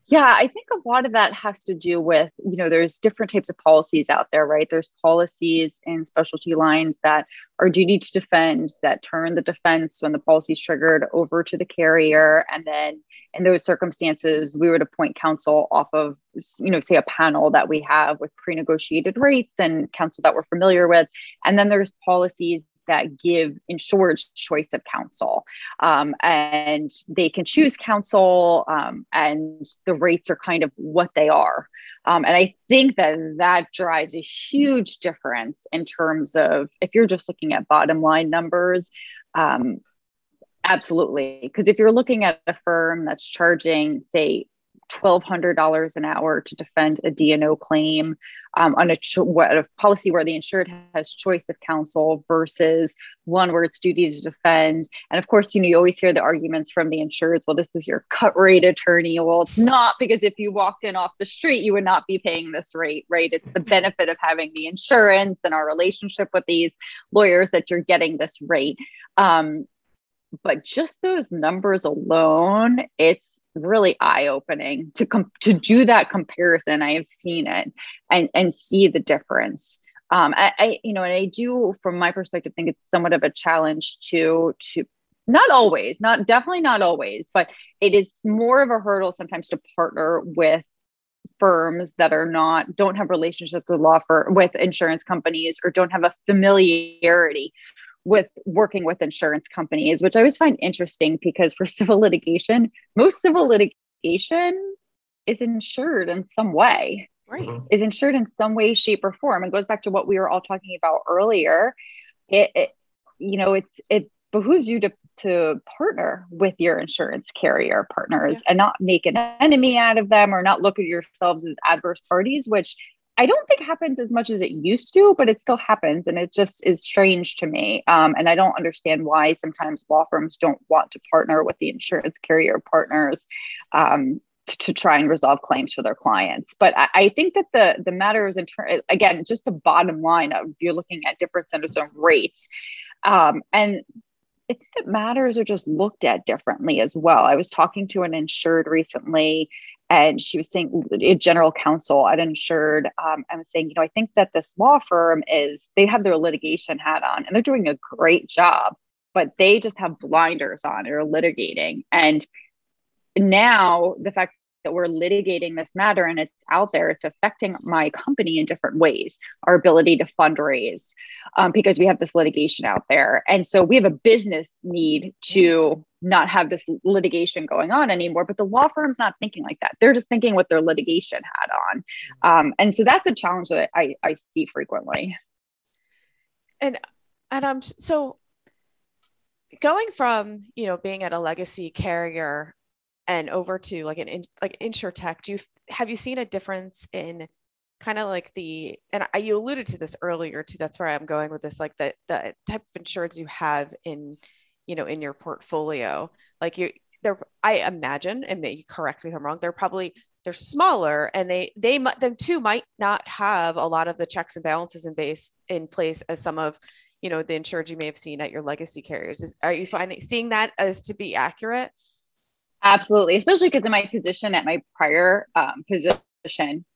Yeah, I think a lot of that has to do with, you know, there's different types of policies out there, right? There's policies in specialty lines that are duty to defend that turn the defense when the policy is triggered over to the carrier. And then in those circumstances, we would appoint counsel off of, you know, say a panel that we have with pre negotiated rates and counsel that we're familiar with. And then there's policies that give insured choice of counsel. Um, and they can choose counsel, um, and the rates are kind of what they are. Um, and I think that that drives a huge difference in terms of if you're just looking at bottom line numbers. Um, absolutely. Because if you're looking at a firm that's charging, say, $1,200 an hour to defend a D&O claim um, on a, cho- a, policy where the insured has choice of counsel versus one where it's duty to defend. And of course, you know, you always hear the arguments from the insureds, well, this is your cut rate attorney. Well, it's not because if you walked in off the street, you would not be paying this rate, right? It's the benefit of having the insurance and our relationship with these lawyers that you're getting this rate. Um, but just those numbers alone, it's really eye opening to com- to do that comparison. I have seen it and and see the difference. Um, I, I you know, and I do, from my perspective, think it's somewhat of a challenge to to not always, not definitely not always, but it is more of a hurdle sometimes to partner with firms that are not don't have relationships with law for with insurance companies or don't have a familiarity with working with insurance companies, which I always find interesting because for [LAUGHS] civil litigation, most civil litigation is insured in some way. Right. Mm-hmm. Is insured in some way, shape, or form. And goes back to what we were all talking about earlier. It, it you know, it's it behooves you to to partner with your insurance carrier partners yeah. and not make an enemy out of them or not look at yourselves as adverse parties, which I don't think happens as much as it used to, but it still happens. And it just is strange to me. Um, and I don't understand why sometimes law firms don't want to partner with the insurance carrier partners um, to, to, try and resolve claims for their clients. But I, I think that the, the matter is, in ter- again, just the bottom line of you're looking at different centers of rates. Um, and I think that matters are just looked at differently as well. I was talking to an insured recently and she was saying a general counsel at insured um, i was saying you know i think that this law firm is they have their litigation hat on and they're doing a great job but they just have blinders on they're litigating. And now the fact that we're litigating this matter and it's out there, it's affecting my company in different ways, our ability to fundraise, um, because we have this litigation out there. And so we have a business need to not have this litigation going on anymore. But the law firm's not thinking like that. They're just thinking with their litigation hat on. Um, and so that's a challenge that I, I see frequently. And and so going from you know being at a legacy carrier and over to like an in, like insurtech do you have you seen a difference in kind of like the and I, you alluded to this earlier too that's where i'm going with this like the the type of insurance you have in you know in your portfolio. Like you they're i imagine and maybe correct me if i'm wrong they're probably they're smaller and they they them too might not have a lot of the checks and balances in base in place as some of you know the insured you may have seen at your legacy carriers. Is, are you finding seeing that as to be accurate Absolutely, especially because in my position at my prior um, position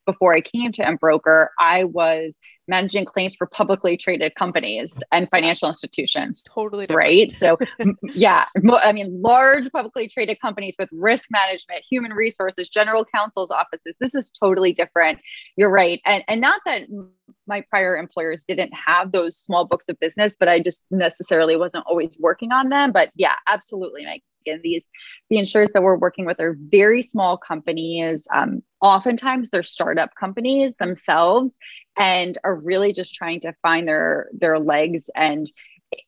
before I came to Embroker, I was managing claims for publicly traded companies and financial institutions. Totally different. right. So, [LAUGHS] yeah, I mean, large publicly traded companies with risk management, human resources, general counsel's offices. This is totally different. You're right, and and not that my prior employers didn't have those small books of business, but I just necessarily wasn't always working on them. But yeah, absolutely, Mike and these the insurers that we're working with are very small companies. Um, oftentimes they're startup companies themselves and are really just trying to find their their legs. And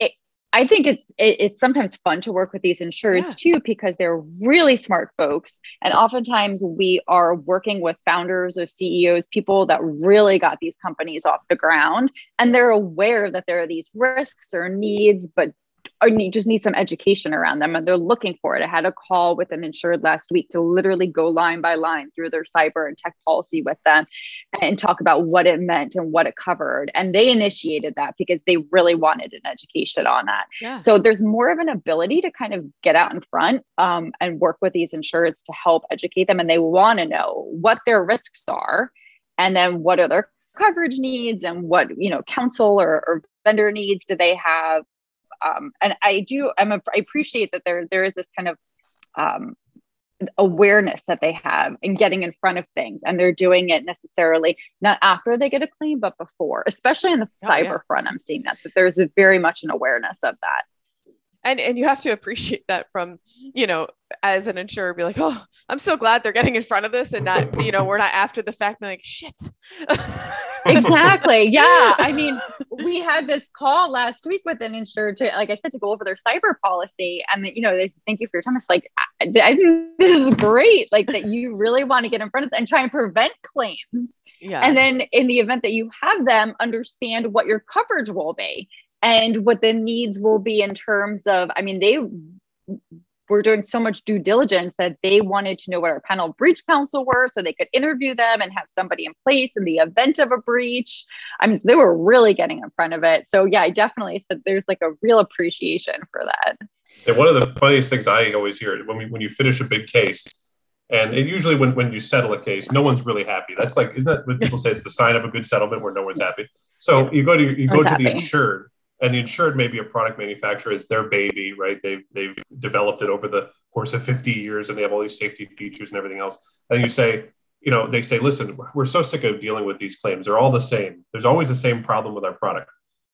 it, I think it's it, it's sometimes fun to work with these insureds yeah. too because they're really smart folks, and oftentimes we are working with founders or CEOs, people that really got these companies off the ground, and they're aware that there are these risks or needs, but or need, just need some education around them and they're looking for it. I had a call with an insured last week to literally go line by line through their cyber and tech policy with them and talk about what it meant and what it covered. And they initiated that because they really wanted an education on that. Yeah. So there's more of an ability to kind of get out in front um, and work with these insureds to help educate them. And they want to know what their risks are and then what are their coverage needs and what you know counsel or, or vendor needs do they have um, and I do I'm a, I appreciate that there there is this kind of um, awareness that they have in getting in front of things and they're doing it necessarily not after they get a claim but before especially in the oh, cyber yeah. front i'm seeing that that there's a very much an awareness of that. And and you have to appreciate that from you know as an insurer be like oh i'm so glad they're getting in front of this and not you know we're not after the fact. And like shit [LAUGHS] exactly. [LAUGHS] Yeah. I mean we had this call last week with an insurer to like i said to go over their cyber policy. And you know they said, thank you for your time. It's like I, I think this is great like that you really want to get in front of and try and prevent claims. Yeah and then in the event that you have them understand what your coverage will be and what the needs will be in terms of i mean they were doing so much due diligence that they wanted to know what our panel breach counsel were so they could interview them and have somebody in place in the event of a breach. I mean so they were really getting in front of it. So yeah i definitely said there's like a real appreciation for that. And one of the funniest things i always hear when, we, when you finish a big case and it usually when, when you settle a case no one's really happy. That's like isn't that what people say it's the sign of a good settlement where no one's happy? So you go to you go to the insured and the insured may be a product manufacturer. It's their baby right? They've they've developed it over the course of 50 years and they have all these safety features and everything else. And you say you know they say listen we're so sick of dealing with these claims. They're all the same. There's always the same problem with our product.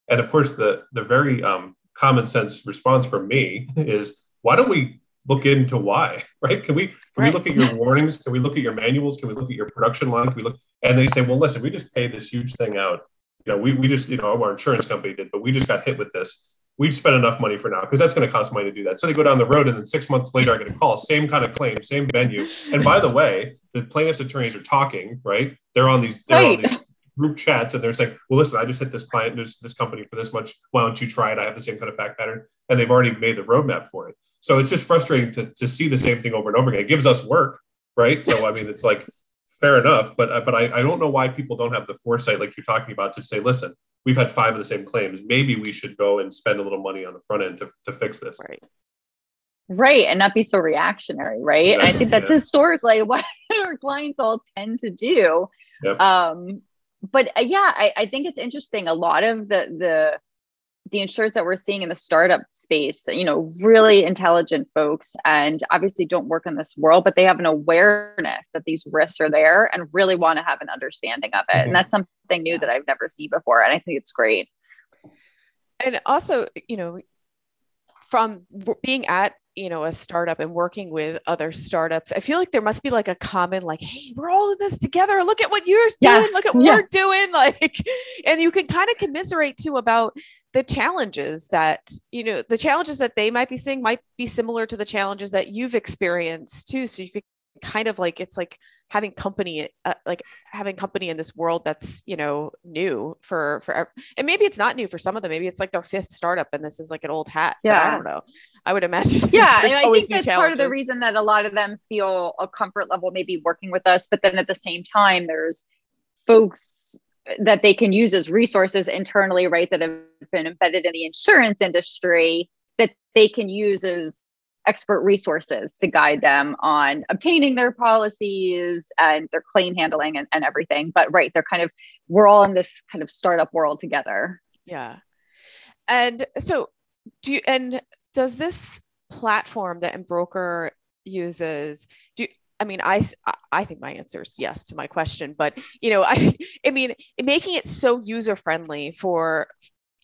And of course the the very um, common sense response from me is why don't we look into why? [LAUGHS] Right? Can we can right. we look at your warnings? Can we look at your manuals? Can we look at your production line? Can we look and they say well listen we just paid this huge thing out you know, we, we just, you know, our insurance company did, but we just got hit with this. We've spent enough money for now because that's going to cost money to do that. So they go down the road and then six months later, I get a call, same kind of claim, same venue. And by the [LAUGHS] way, the plaintiff's attorneys are talking, right? They're on these, they're right. on these group chats and they're saying, well, listen, I just hit this client, there's this company for this much. Why don't you try it? I have the same kind of fact pattern. And they've already made the roadmap for it. So it's just frustrating to, to see the same thing over and over again. It gives us work, right? So, I mean, it's like, fair enough. But uh, but I, I don't know why people don't have the foresight like you're talking about to say, listen, we've had five of the same claims. Maybe we should go and spend a little money on the front end to, to fix this. Right. Right. And not be so reactionary. Right. And I think that's yeah. historically [LAUGHS] what our clients all tend to do. Yep. Um, but uh, yeah, I, I think it's interesting. A lot of the the the insurers that we're seeing in the startup space, you know, really intelligent folks and obviously don't work in this world, but they have an awareness that these risks are there and really want to have an understanding of it. Mm-hmm. And that's something new that I've never seen before. And I think it's great. And also, you know, from being at you know a startup and working with other startups i feel like there must be like a common like hey we're all in this together look at what you're doing yes. look at what yeah. we're doing [LAUGHS] like and you can kind of commiserate too about the challenges that you know the challenges that they might be seeing might be similar to the challenges that you've experienced too so you could kind of like it's like having company uh, like having company in this world that's you know new for for and maybe it's not new for some of them. Maybe it's like their fifth startup and this is like an old hat yeah i don't know. I would imagine yeah [LAUGHS] and i think that's part of the reason that a lot of them feel a comfort level maybe working with us but then at the same time there's folks that they can use as resources internally right that have been embedded in the insurance industry that they can use as expert resources to guide them on obtaining their policies and their claim handling and, and everything. But right, they're kind of, we're all in this kind of startup world together. Yeah. And so do you, and does this platform that Embroker uses, do I mean, I, I think my answer is yes to my question, but you know, [LAUGHS] I, I mean, making it so user friendly for,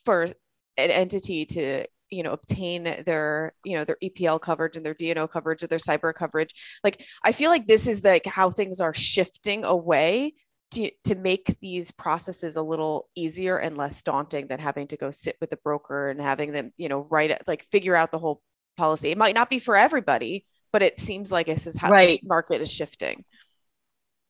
for an entity to you know obtain their you know their EPL coverage and their D&O coverage or their cyber coverage. Like I feel like this is like how things are shifting away to, to make these processes a little easier and less daunting than having to go sit with the broker and having them you know write it like figure out the whole policy. It might not be for everybody but it seems like this is how right. the market is shifting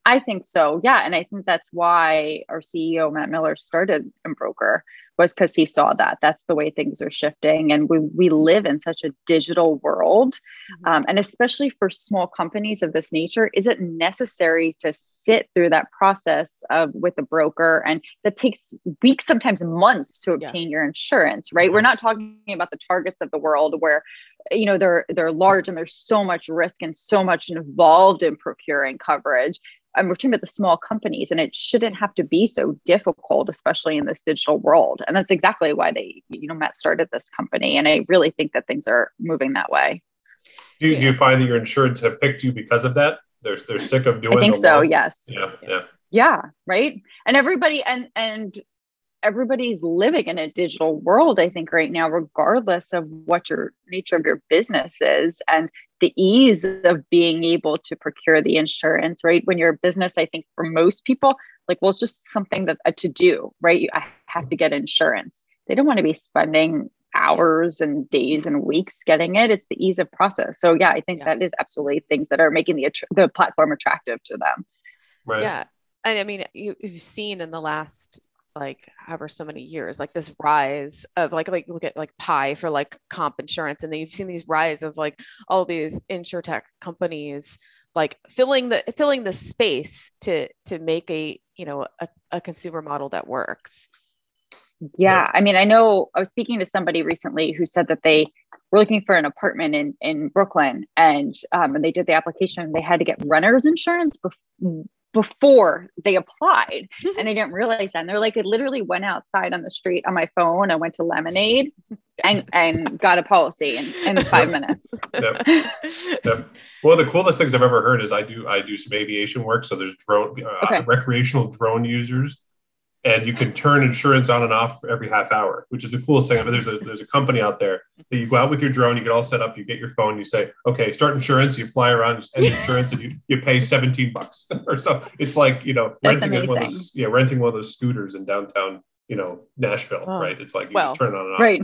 I think so. Yeah. And I think that's why our CEO, Matt Miller, started Embroker was because he saw that that's the way things are shifting. And we, we live in such a digital world. Mm-hmm. Um, and especially for small companies of this nature, is it necessary to sit through that process of with a broker? And that takes weeks, sometimes months to obtain yeah. your insurance, right? We're not talking about the targets of the world where you know they're they're large and there's so much risk and so much involved in procuring coverage and we're talking about the small companies, and it shouldn't have to be so difficult, especially in this digital world. And that's exactly why they, you know, Matt started this company. And I really think that things are moving that way. Do you, yeah. do you find that your insurance have picked you because of that? They're they're sick of doing. I think so. Long? Yes. Yeah. Yeah. Yeah. Right. And everybody and and everybody's living in a digital world, I think, right now, regardless of what your nature of your business is and the ease of being able to procure the insurance, right? When you're a business, I think for most people, like, well, it's just something that uh, to do, right? You, I have to get insurance. They don't want to be spending hours and days and weeks getting it. It's the ease of process. So yeah, I think yeah. that is absolutely things that are making the the platform attractive to them. Right. Yeah. And I mean, you, have seen in the last like however so many years like this rise of like like look at like Pie for like comp insurance and then you've seen these rise of like all these insurtech companies like filling the filling the space to to make a you know a, a consumer model that works. Yeah. I mean i know i was speaking to somebody recently who said that they were looking for an apartment in in brooklyn and um, and they did the application. They had to get renter's insurance bef- before they applied and they didn't realize that. And they're like, it literally went outside on the street on my phone. I went to Lemonade and, [LAUGHS] and got a policy in, in five minutes. [LAUGHS] yep. [LAUGHS] Yep. One of the coolest things I've ever heard is I do, I do some aviation work. So there's drone, uh, okay. recreational drone users and you can turn insurance on and off every half hour, which is the coolest thing. I mean, there's a there's a company out there that you go out with your drone, you get all set up, you get your phone, you say, okay, start insurance, you fly around, just end [LAUGHS] insurance, and you, you pay 17 bucks [LAUGHS] or so. It's like you know renting one of those yeah renting one of those scooters in downtown you know Nashville, oh. right? It's like you well, just turn it on and off. Right.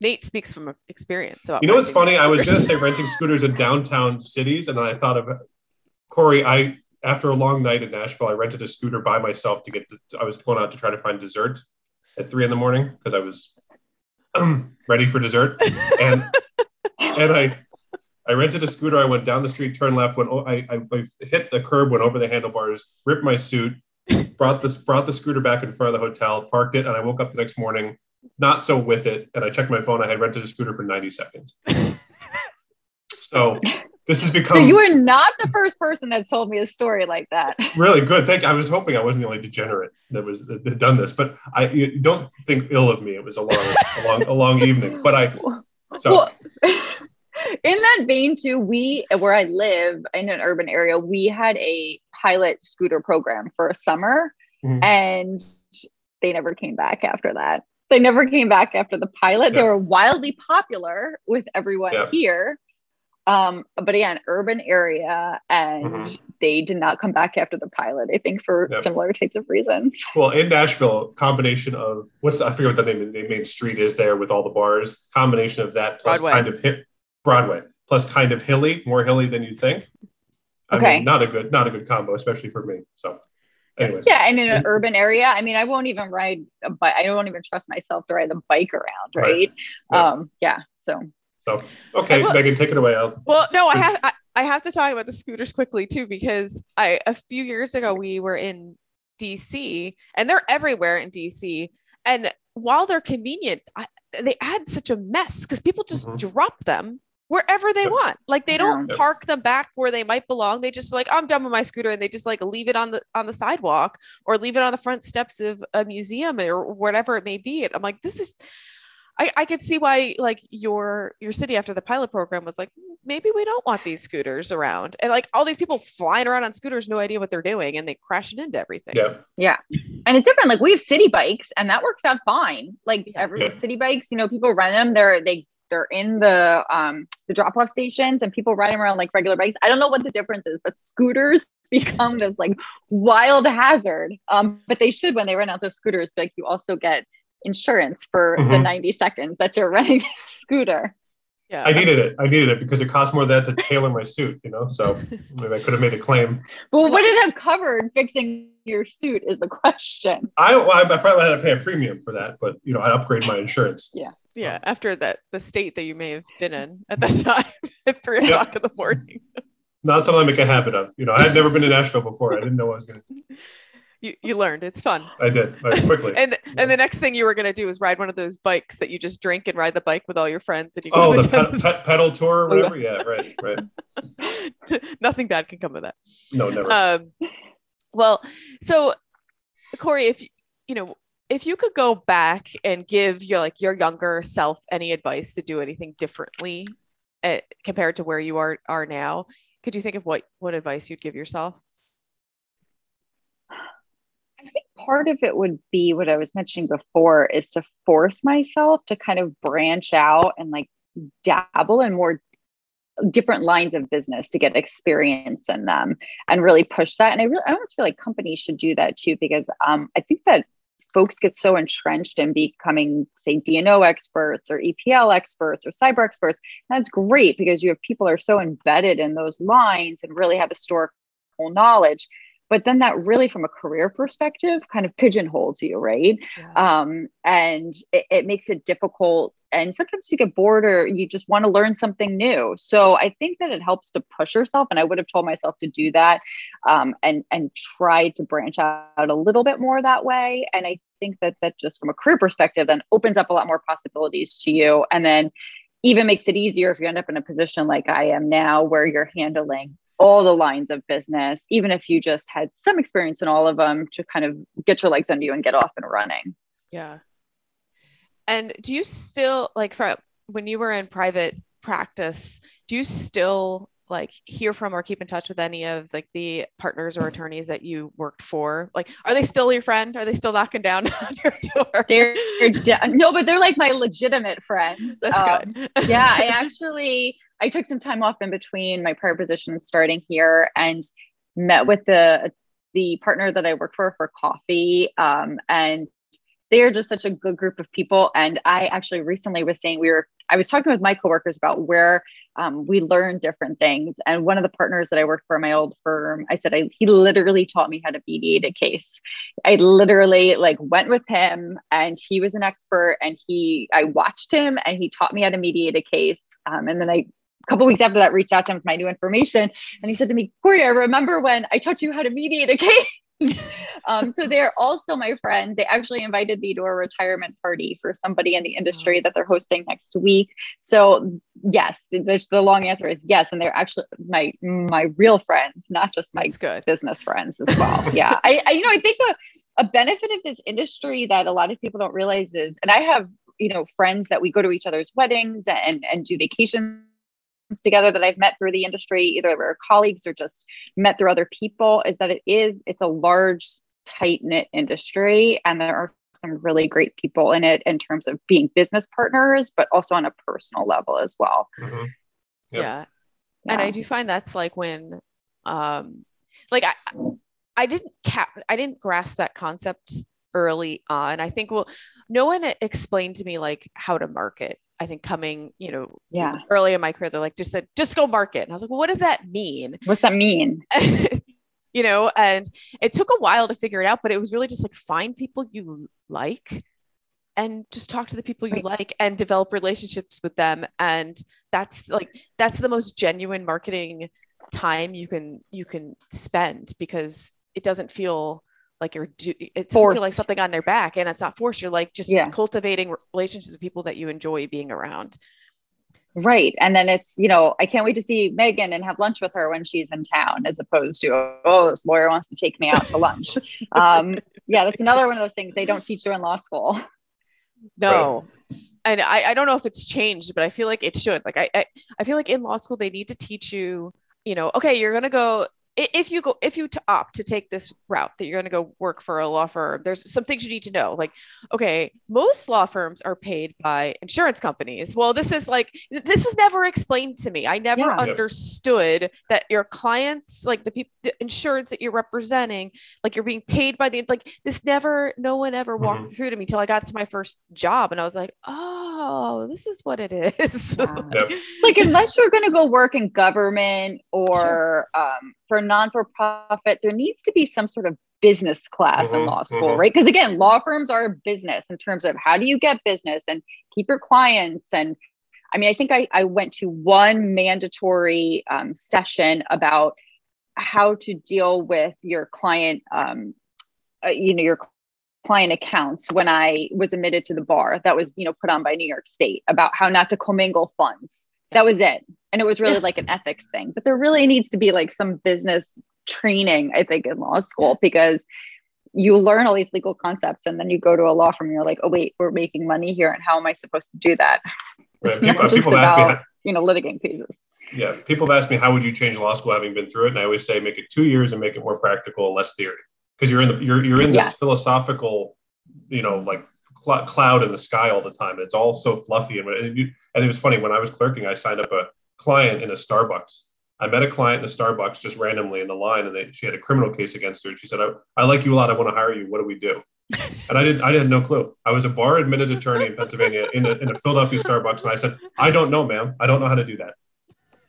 Nate speaks from experience. you know what's funny? I was going to say renting scooters in downtown cities, and then I thought of Corrie. I after a long night in Nashville, I rented a scooter by myself to get. To, I was going out to try to find dessert at three in the morning because I was [CLEARS THROAT] ready for dessert, and [LAUGHS] and I I rented a scooter. I went down the street, turned left, went. I, I, I hit the curb, went over the handlebars, ripped my suit, brought this brought the scooter back in front of the hotel, parked it, and I woke up the next morning not so with it. And I checked my phone. I had rented a scooter for ninety seconds. [LAUGHS] so this has become. So you are not the first person that's told me a story like that. [LAUGHS] really good. Thank. You. I was hoping I wasn't the only degenerate that was that had done this, but I don't think ill of me. It was a long, a long, a long evening. But I. So. Well, [LAUGHS] in that vein, too, we where I live in an urban area, we had a pilot scooter program for a summer, mm-hmm. and they never came back after that. They never came back after the pilot. Yeah. They were wildly popular with everyone yeah. here um, but again, urban area, and mm-hmm. they did not come back after the pilot. I think for yep. similar types of reasons. [LAUGHS] Well, in Nashville, combination of what's I forget what the name the main street is there with all the bars. Combination of that plus Broadway. kind of hit Broadway plus kind of hilly, more hilly than you'd think. I okay. mean, not a good not a good combo, especially for me. So. Anyways. Yeah, and in an urban area, I mean, I won't even ride a bike. I don't even trust myself to ride the bike around, right? right. Yeah. Um, yeah. So so okay, will, Meghan, take it away. I'll, well, no, I have I, I have to talk about the scooters quickly too because I a few years ago we were in DC and they're everywhere in DC and while they're convenient, I, they add such a mess because people just mm-hmm. drop them wherever they want. Like they don't park them back where they might belong. They just like I'm done with my scooter and they just like leave it on the on the sidewalk or leave it on the front steps of a museum or whatever it may be. And I'm like, this is I, I could see why like your your city after the pilot program was like maybe we don't want these scooters around. And like all these people flying around on scooters no idea what they're doing and they crashing into everything. Yeah. Yeah. And it's different like we have city bikes and that works out fine. Like yeah. every yeah. city bikes you know people rent them they're they they're in the um the drop off stations and people riding around like regular bikes. I don't know what the difference is but scooters [LAUGHS] become this like wild hazard. Um but they should when they rent out those scooters but like you also get insurance for mm-hmm. the 90 seconds that you're [LAUGHS] running a scooter. Yeah. I needed it. I needed it because it cost more than that to tailor my suit, you know. So [LAUGHS] maybe I could have made a claim. Well, would it have covered fixing your suit? Is the question. I, well, I probably had to pay a premium for that, but you know, I upgrade my insurance. Yeah. Yeah. After that, the state that you may have been in at that [LAUGHS] time at three Yep. o'clock in the morning. Not something I make a habit of. You know, I had never been to Nashville before. I didn't know I was going to. You, you learned it's fun. I did quickly. [LAUGHS] And and the next thing you were gonna do is ride one of those bikes that you just drink and ride the bike with all your friends and you oh, the to pe- pedal tour or yeah. whatever. [LAUGHS] Yeah, right, right. [LAUGHS] nothing bad can come of that. No, never. Um, well, so Corrie, if you know, if you could go back and give your like your younger self any advice to do anything differently uh, compared to where you are are now, could you think of what what advice you'd give yourself? I think part of it would be what I was mentioning before is to force myself to kind of branch out and like dabble in more different lines of business to get experience in them and really push that. And I really, I almost feel like companies should do that too, because um, I think that folks get so entrenched in becoming, say, D&O experts or EPL experts or cyber experts. That's great because you have people are so embedded in those lines and really have historical knowledge but then that really from a career perspective kind of pigeonholes you right? Um, and it, it makes it difficult and sometimes you get bored or you just want to learn something new. So i think that it helps to push yourself and i would have told myself to do that um, and and try to branch out a little bit more that way. And i think that that just from a career perspective then opens up a lot more possibilities to you and then even makes it easier if you end up in a position like i am now where you're handling all the lines of business, even if you just had some experience in all of them to kind of get your legs under you and get off and running. Yeah. And do you still like from when you were in private practice, do you still like hear from or keep in touch with any of like the partners or attorneys that you worked for? Like, are they still your friend? Are they still knocking down [LAUGHS] on your door? They're, they're de- no, but they're like my legitimate friends. [LAUGHS] That's Um, good. yeah, [LAUGHS] I actually I took some time off in between my prior position and starting here and met with the the partner that I work for for coffee. Um, and they are just such a good group of people. And I actually recently was saying we were I was talking with my coworkers about where um, we learn different things. And one of the partners that I worked for my old firm, I said I, he literally taught me how to mediate a case. I literally like went with him, and he was an expert. And he, I watched him, and he taught me how to mediate a case. Um, and then I a couple weeks after that reached out to him with my new information. And he said to me corrie i remember when i taught you how to mediate a case [LAUGHS] um, so they're all still my friends. They actually invited me to a retirement party for somebody in the industry that they're hosting next week. So yes the, the long answer is yes. And they're actually my my real friends not just my good. business friends as well. Yeah. I, I you know i think a, a benefit of this industry that a lot of people don't realize is and i have you know friends that we go to each other's weddings and and do vacations together that I've met through the industry, either we're colleagues or just met through other people, is that it is it's a large, tight knit industry, and there are some really great people in it in terms of being business partners, but also on a personal level as well. Mhm. Yep. Yeah. And I do find that's like when, um, like I, I didn't cap, I didn't grasp that concept early on. I think, well, no one explained to me like how to market. I think coming, you know, Yeah. early in my career, they're like, just said, just go market. And I was like, well, what does that mean? What's that mean? [LAUGHS] you know, and it took a while to figure it out, but it was really just like find people you like and just talk to the people you Right. like and develop relationships with them. And that's like, that's the most genuine marketing time you can, you can spend because it doesn't feel like you're, do- it doesn't feel like something on their back and it's not forced. You're like just Yeah. cultivating relationships with people that you enjoy being around. Right. And then it's, you know, I can't wait to see Meghan and have lunch with her when she's in town, as opposed to, oh, this lawyer wants to take me out to lunch. [LAUGHS] um, yeah, that's another one of those things they don't teach you in law school. No. And I, I don't know if it's changed, but I feel like it should. Like I, I I feel like in law school they need to teach you, you know, okay, you're gonna go i- if you go if you to opt to take this route that you're gonna go work for a law firm, there's some things you need to know. Like, okay, most law firms are paid by insurance companies. Well, this is like this was never explained to me. I never Yeah. Understood that your clients, like the people the insurance that you're representing, like you're being paid by the like this never no one ever walked through to me till I got to my first job and I was like, oh, this is what it is. Yeah. Yep. like unless you're going to go work in government or um, for non for profit, there needs to be some sort of business class in Mhm, law school, mhm. right? Because again, law firms are a business in terms of how do you get business and keep your clients. And I mean, I think I, I went to one mandatory um, session about how to deal with your client, um, uh, you know, your client accounts when I was admitted to the bar. That was, you know, put on by New York State about how not to commingle funds. That was it. And it was really like an [LAUGHS] ethics thing. But there really needs to be like some business training, I think, in law school because you learn all these legal concepts and then you go to a law firm and you're like, oh, wait, we're making money here. And how am I supposed to do that? Right. It's People, not just people have asked me, about, you know, litigating cases. yeah, people have asked me how would you change law school having been through it, and I always say make it two years and make it more practical and less theory, because you're in the you're you're in this Yeah. philosophical, you know, like cl- cloud in the sky all the time. It's all so fluffy, and, and, you, and it was funny when I was clerking, I signed up a client in a Starbucks. I met a client in a Starbucks just randomly in the line, and they, she had a criminal case against her. And she said, I, "I like you a lot. I want to hire you. What do we do?" And I didn't. I had no clue. I was a bar admitted attorney in Pennsylvania in a, in a Philadelphia Starbucks, and I said, "I don't know, ma'am. I don't know how to do that."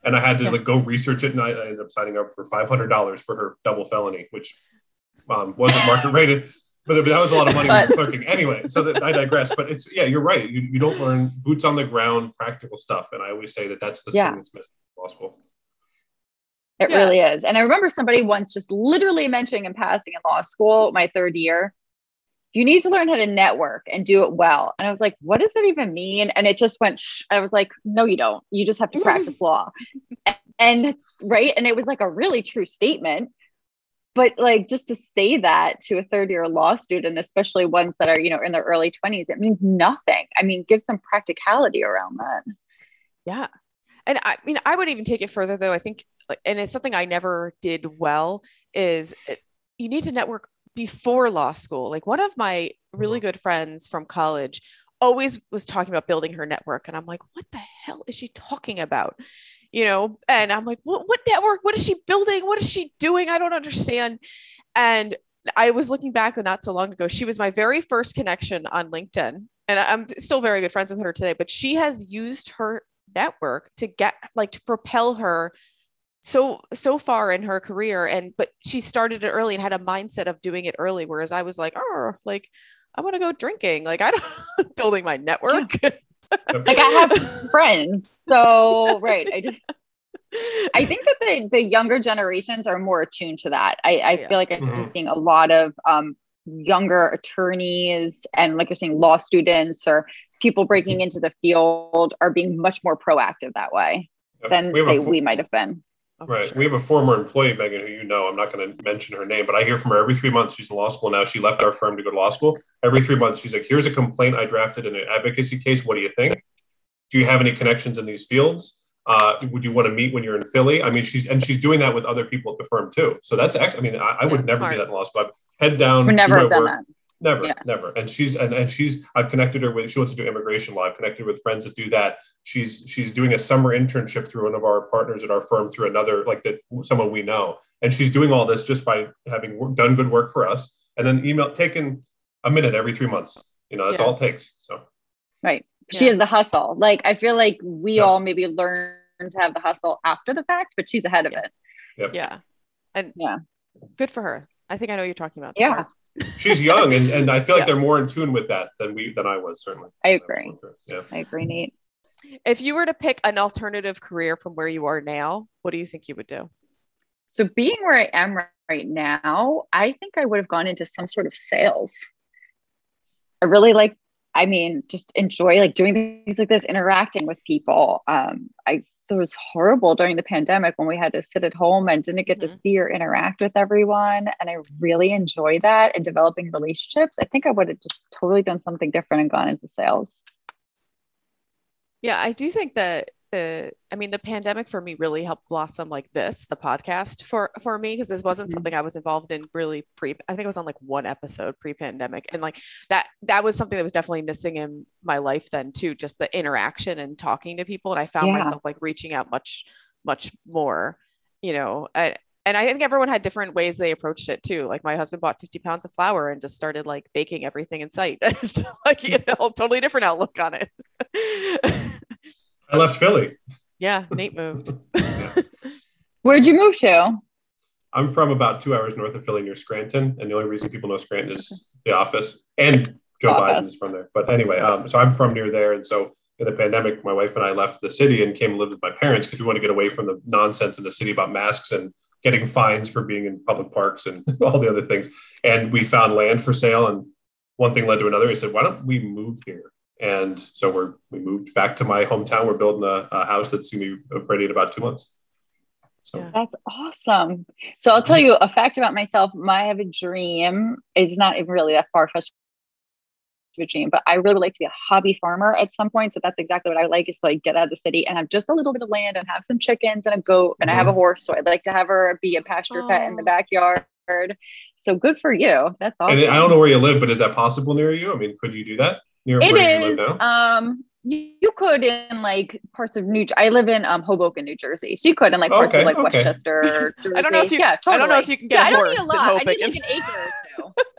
And I had to Yeah. like go research it, and I, I ended up signing up for five hundred dollars for her double felony, which um, wasn't market rated, but that was a lot of money when But- clerking anyway. So that I digress. But it's yeah, you're right. You, you don't learn boots on the ground, practical stuff, and I always say that that's the Yeah. thing that's missing in law school. It Yeah. really is. And I remember somebody once just literally mentioning in passing in law school, my third year, you need to learn how to network and do it well. And I was like, what does that even mean? And it just went, shh. I was like, no, you don't. You just have to practice [LAUGHS] law. And it's right. And it was like a really true statement. But like just to say that to a third year law student, especially ones that are, you know, in their early 20s, it means nothing. I mean, give some practicality around that. Yeah. And I mean, I would even take it further though. I think, and it's something I never did well is it, you need to network before law school. Like one of my really mm-hmm. good friends from college always was talking about building her network. And I'm like, what the hell is she talking about? You know, and I'm like, what, what network? What is she building? What is she doing? I don't understand. And I was looking back not so long ago. She was my very first connection on LinkedIn. And I'm still very good friends with her today, but she has used her network to get like to propel her so so far in her career and but she started it early and had a mindset of doing it early whereas i was like oh like i want to go drinking like i don't [LAUGHS] building my network [LAUGHS] Like I have friends. So, [LAUGHS] right. I just, I think that the, the younger generations are more attuned to that. I, I Yeah. feel like I'm Mhm. seeing a lot of um, younger attorneys and like you're saying law students or people breaking into the field are being much more proactive that way than We say fo- we might have been. Oh, Right. sure. We have a former employee, Meghan, who you know. I'm not going to mention her name, but I hear from her every three months. She's in law school now. She left our firm to go to law school. Every three months, she's like, "Here's a complaint I drafted in an advocacy case. What do you think? Do you have any connections in these fields? Uh, would you want to meet when you're in Philly? I mean, she's and she's doing that with other people at the firm too. So that's actually, I mean, I, I would Yeah, never smart. do that in law school. I'd head down. Would do never my have done work. that. Never, Yeah. never. And she's and, and she's I've connected her with she wants to do immigration law. I've connected with friends that do that. She's she's doing a summer internship through one of our partners at our firm through another like that someone we know. And she's doing all this just by having wor- done good work for us and then email taking a minute every three months. You know, that's Yeah. all it takes. So Right. She Yeah. is the hustle. Like I feel like we Yeah. all maybe learn to have the hustle after the fact, but she's ahead of Yeah. it. yeah and Yeah. good for her i think i know what you're talking about Yeah. Smart. She's young and, and I feel like Yeah. they're more in tune with that than we than I was certainly. I agree. Yeah. I agree, Nate. if you were to pick an alternative career from where you are now what do you think you would do So being where I am right now, I think I would have gone into some sort of sales. I really like, I mean, just enjoy like doing things like this, interacting with people. Um, I it was horrible during the pandemic when we had to sit at home and didn't get to Mhm. see or interact with everyone. And I really enjoy that and developing relationships. I think I would have just totally done something different and gone into sales. Yeah, I do think that the I mean the pandemic for me really helped blossom like this, the podcast for for me because this wasn't Mhm. something I was involved in really pre I think it was on like one episode pre-pandemic and like that that was something that was definitely missing in my life then too, just the interaction and talking to people and I found Yeah. myself like reaching out much much more, you know, and and I think everyone had different ways they approached it too. Like my husband bought 50 pounds of flour and just started like baking everything in sight. [LAUGHS] like, you know, totally different outlook on it. [LAUGHS] I left Philly. Yeah, Nate moved. [LAUGHS] [LAUGHS] Where'd you move to? I'm from about two hours north of Philly near Scranton. And the only reason people know Scranton is the office and Joe Office. Biden is from there. But anyway, um, so I'm from near there. And so in the pandemic, my wife and I left the city and came and lived with my parents because we want to get away from the nonsense in the city about masks and getting fines for being in public parks and [LAUGHS] all the other things. And we found land for sale. And one thing led to another. He said, why don't we move here? And so we're we moved back to my hometown. We're building a, a house that's going to be ready in about two months. So Yeah. That's awesome. So I'll tell you a fact about myself. My I have a dream. It's not even really that far fetched of a dream, but I really would like to be a hobby farmer at some point. So that's exactly what I like is to like get out of the city and have just a little bit of land and have some chickens and a goat and I have a mm-hmm. horse. So I'd like to have her be a pasture pet in the Oh. backyard. So good for you. That's awesome. And I don't know where you live, but is that possible near you? I mean, could you do that near It where you is. live now? Um, you, you could in like parts of New. I live in um Hoboken, New Jersey. So you could in like parts Okay, of like okay. Westchester, Jersey. [LAUGHS] I don't know if you. Yeah, totally. I don't know if you can get yeah, I a don't need a in lot. I need Hoboken. like an acre or two.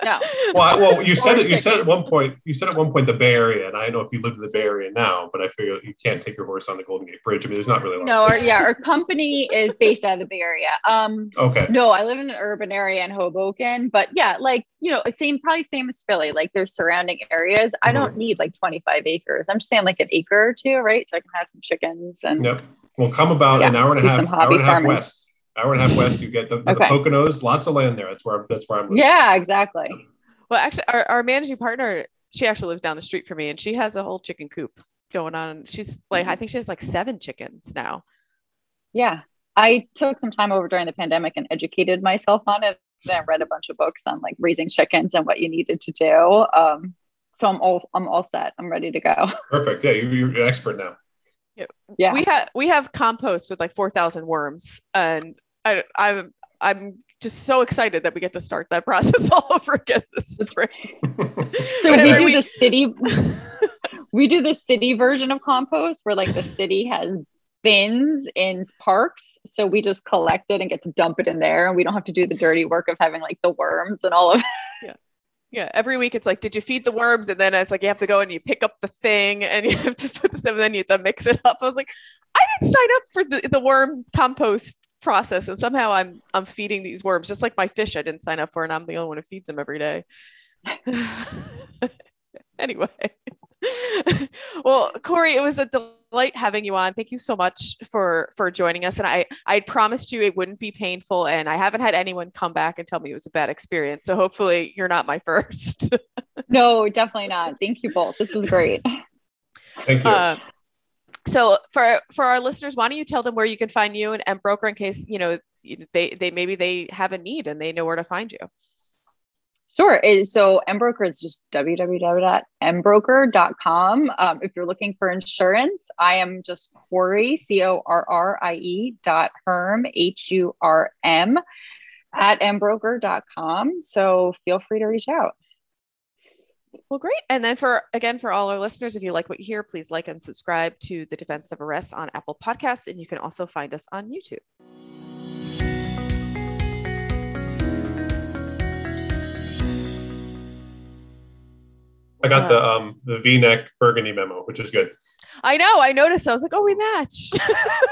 No. [LAUGHS] Well, I- well, you said Or it. You said at one point. You said at one point the Bay Area, and I don't know if you live in the Bay Area now, but I figure you can't take your horse on the Golden Gate Bridge. I mean, there's not really. A lot. No, or yeah, our company is based out of the Bay Area. Um, Okay. no, I live in an urban area in Hoboken, but yeah, like you know, same probably same as Philly. Like there's surrounding areas. I don't need like 25 acres. I'm just saying like an acre or two, right? So I can have some chickens and Yep. Well, come about an hour and a do half. some Hour hobby and a half farming. west. Hour and a half west. You get the, the Okay. Poconos. Lots of land there. That's where. I'm, that's where I'm. Living. yeah, exactly. Well, actually, our, our managing partner, she actually lives down the street from me, and she has a whole chicken coop going on. She's like, I think she has like seven chickens now. Yeah. I took some time over during the pandemic and educated myself on it. Then read a bunch of books on like raising chickens and what you needed to do. Um, so I'm all I'm all set. I'm ready to go. [LAUGHS] Perfect. Yeah, you, you're an expert now. Yeah. We have we have compost with like four thousand worms, and I, I'm I'm just so excited that we get to start that [LAUGHS] process all over again this spring. [LAUGHS] so But we do we- the city [LAUGHS] we do the city version of compost where like the city has bins in parks. So we just collect it and get to dump it in there and we don't have to do the dirty work of having like the worms and all of it. Yeah, Yeah, every week it's like, did you feed the worms? And then it's like you have to go and you pick up the thing and you have to put this, and then you have to mix it up. I was like, I didn't sign up for the, the worm compost process, and somehow I'm I'm feeding these worms just like my fish. I didn't sign up for, and I'm the only one who feeds them every day. [LAUGHS] anyway, [LAUGHS] well, Corrie, it was a delight having you on. Thank you so much for for joining us. And I I promised you it wouldn't be painful, and I haven't had anyone come back and tell me it was a bad experience. So hopefully you're not my first. [LAUGHS] No, definitely not. Thank you both. This was great. Thank you. Uh, so for for our listeners, why don't you tell them where you can find you and, Embroker in case you know they they maybe they have a need and they know where to find you. Sure. So Embroker is just www.embroker.com. Um, if you're looking for insurance, I am just Corrie, C O R R I E dot Hurm, H U R M, at embroker.com. So feel free to reach out. Well, great. And then for again for all our listeners, if you like what you hear, please like and subscribe to the Defense Never Rests on Apple Podcasts, and you can also find us on YouTube. I got the um the V-neck burgundy memo, which is good. I know. I noticed. I was like, oh, we matched. [LAUGHS]